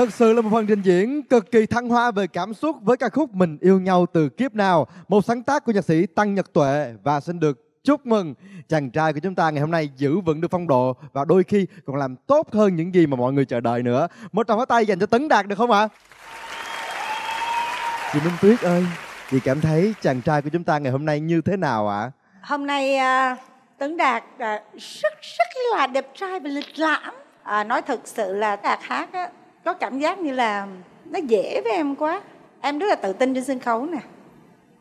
Thật sự là một phần trình diễn cực kỳ thăng hoa về cảm xúc với ca khúc Mình yêu nhau từ kiếp nào, một sáng tác của nhạc sĩ Tăng Nhật Tuệ và xin được chúc mừng chàng trai của chúng ta ngày hôm nay giữ vững được phong độ và đôi khi còn làm tốt hơn những gì mà mọi người chờ đợi nữa. Một tràng pháo tay dành cho Tấn Đạt được không ạ? Chị Minh Tuyết ơi, chị cảm thấy chàng trai của chúng ta ngày hôm nay như thế nào ạ? Hôm nay uh, Tấn Đạt uh, rất rất là đẹp trai và lịch lãm. À, nói thật sự là Đạt hát á, có cảm giác như là nó dễ với em quá. Em rất là tự tin trên sân khấu nè.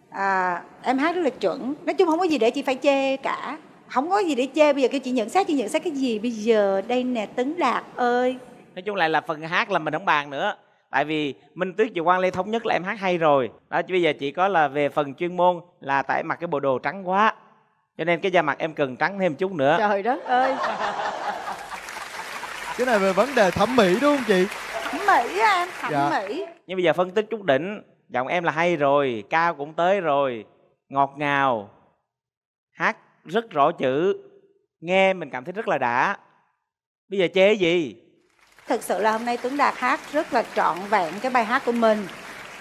À, em hát rất là chuẩn. Nói chung không có gì để chị phải chê cả. Không có gì để chê bây giờ kêu chị nhận xét chị nhận xét cái gì bây giờ đây nè Tấn Đạt ơi. nói chung lại là phần hát là mình không bàn nữa tại vì minh tuyết và quang lê thống nhất là em hát hay rồi đó chứ bây giờ chỉ có là về phần chuyên môn là tại mặc cái bộ đồ trắng quá cho nên cái da mặt em cần trắng thêm chút nữa Trời đất ơi. Cái này về vấn đề thẩm mỹ đúng không chị? Thẩm mỹ á em, thẩm Dạ. mỹ. nhưng bây giờ phân tích chút đỉnh giọng em là hay rồi cao cũng tới rồi ngọt ngào hát rất rõ chữ nghe mình cảm thấy rất là đã. Bây giờ cái gì? Thực sự là hôm nay Tuấn Đạt hát rất là trọn vẹn cái bài hát của mình.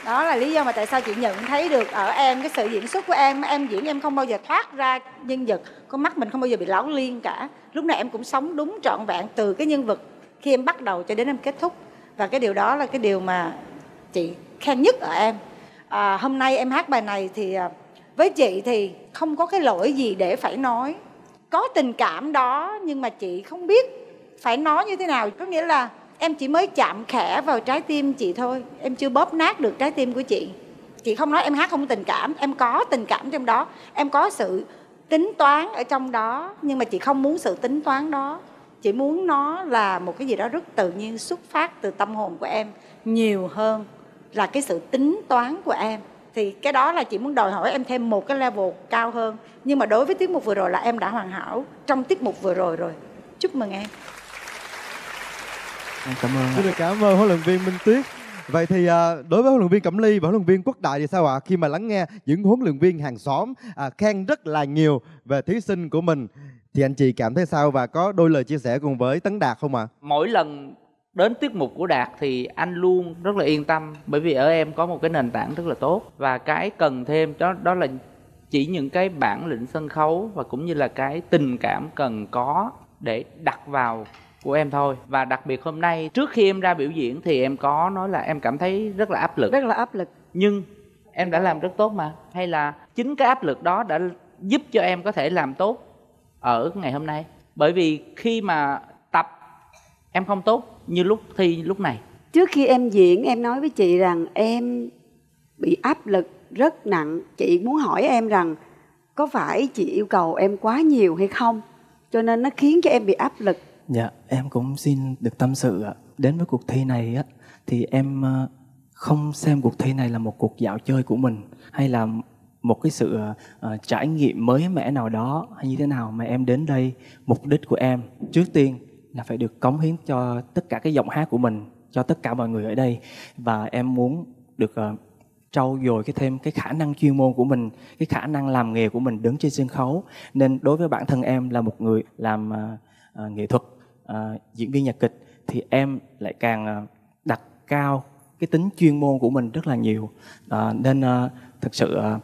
Đó là lý do mà tại sao chị nhận thấy được ở em cái sự diễn xuất của em. Em diễn em không bao giờ thoát ra nhân vật Con mắt mình không bao giờ bị lão liên cả. Lúc nào em cũng sống đúng trọn vẹn từ cái nhân vật khi em bắt đầu cho đến em kết thúc và cái điều đó là cái điều mà chị khen nhất ở em. À, Hôm nay em hát bài này thì à, với chị thì không có cái lỗi gì để phải nói. Có tình cảm đó nhưng mà chị không biết phải nói như thế nào. Có nghĩa là em chỉ mới chạm khẽ vào trái tim chị thôi. Em chưa bóp nát được trái tim của chị. Chị không nói em hát không có tình cảm em có tình cảm trong đó. Em có sự tính toán ở trong đó nhưng mà chị không muốn sự tính toán đó chị muốn nó là một cái gì đó rất tự nhiên xuất phát từ tâm hồn của em nhiều hơn là cái sự tính toán của em. Thì cái đó là chị muốn đòi hỏi em thêm một cái level cao hơn. Nhưng mà đối với tiết mục vừa rồi là em đã hoàn hảo trong tiết mục vừa rồi rồi. Chúc mừng em. Em cảm ơn Xin được cảm ơn huấn luyện viên Minh Tuyết. Vậy thì à, đối với huấn luyện viên Cẩm Ly và huấn luyện viên Quốc Đại thì sao ạ? Khi mà lắng nghe những huấn luyện viên hàng xóm à, khen rất là nhiều về thí sinh của mình thì anh chị cảm thấy sao và có đôi lời chia sẻ cùng với Tấn Đạt không ạ? mỗi lần đến tiết mục của đạt thì anh luôn rất là yên tâm bởi vì ở em có một cái nền tảng rất là tốt. Và cái cần thêm đó đó là chỉ những cái bản lĩnh sân khấu và cũng như là cái tình cảm cần có để đặt vào của em thôi. Và đặc biệt hôm nay trước khi em ra biểu diễn thì em có nói là em cảm thấy rất là áp lực. Rất là áp lực. Nhưng em đã làm rất tốt mà. Hay là chính cái áp lực đó đã giúp cho em có thể làm tốt ở ngày hôm nay. Bởi vì khi mà tập em không tốt như lúc thi lúc này. Trước khi em diễn em nói với chị rằng em bị áp lực rất nặng. Chị muốn hỏi em rằng có phải chị yêu cầu em quá nhiều hay không? Cho nên nó khiến cho em bị áp lực. Dạ, em cũng xin được tâm sự ạ. Đến với cuộc thi này á thì em ờ, không xem cuộc thi này là một cuộc dạo chơi của mình hay là một cái sự uh, trải nghiệm mới mẻ nào đó hay như thế nào mà em đến đây mục đích của em trước tiên là phải được cống hiến cho tất cả cái giọng hát của mình cho tất cả mọi người ở đây. Và em muốn được uh, trau dồi cái thêm cái khả năng chuyên môn của mình cái khả năng làm nghề của mình đứng trên sân khấu. Nên đối với bản thân em là một người làm uh, uh, nghệ thuật uh, diễn viên nhạc kịch thì em lại càng uh, đặt cao cái tính chuyên môn của mình rất là nhiều. Uh, nên uh, thực sự uh,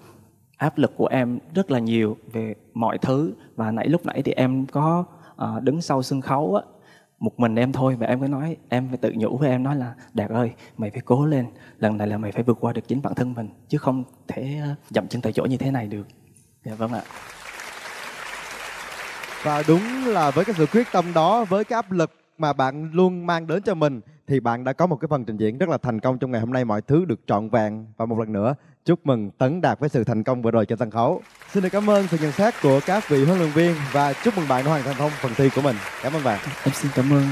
áp lực của em rất là nhiều về mọi thứ. Và nãy lúc nãy thì em có uh, đứng sau sân khấu á một mình em thôi và em mới nói em phải tự nhủ với em nói là đạt ơi mày phải cố lên lần này là mày phải vượt qua được chính bản thân mình chứ không thể ờ, dậm chân tại chỗ như thế này được. Dạ vâng ạ. Và đúng là với cái sự quyết tâm đó, với cái áp lực mà bạn luôn mang đến cho mình thì bạn đã có một cái phần trình diễn rất là thành công trong ngày hôm nay. Mọi thứ được trọn vẹn. Và một lần nữa chúc mừng Tấn Đạt với sự thành công vừa rồi trên sân khấu. Xin được cảm ơn sự nhận xét của các vị huấn luyện viên và chúc mừng bạn đã hoàn thành xong phần thi của mình. Cảm ơn bạn. em xin cảm ơn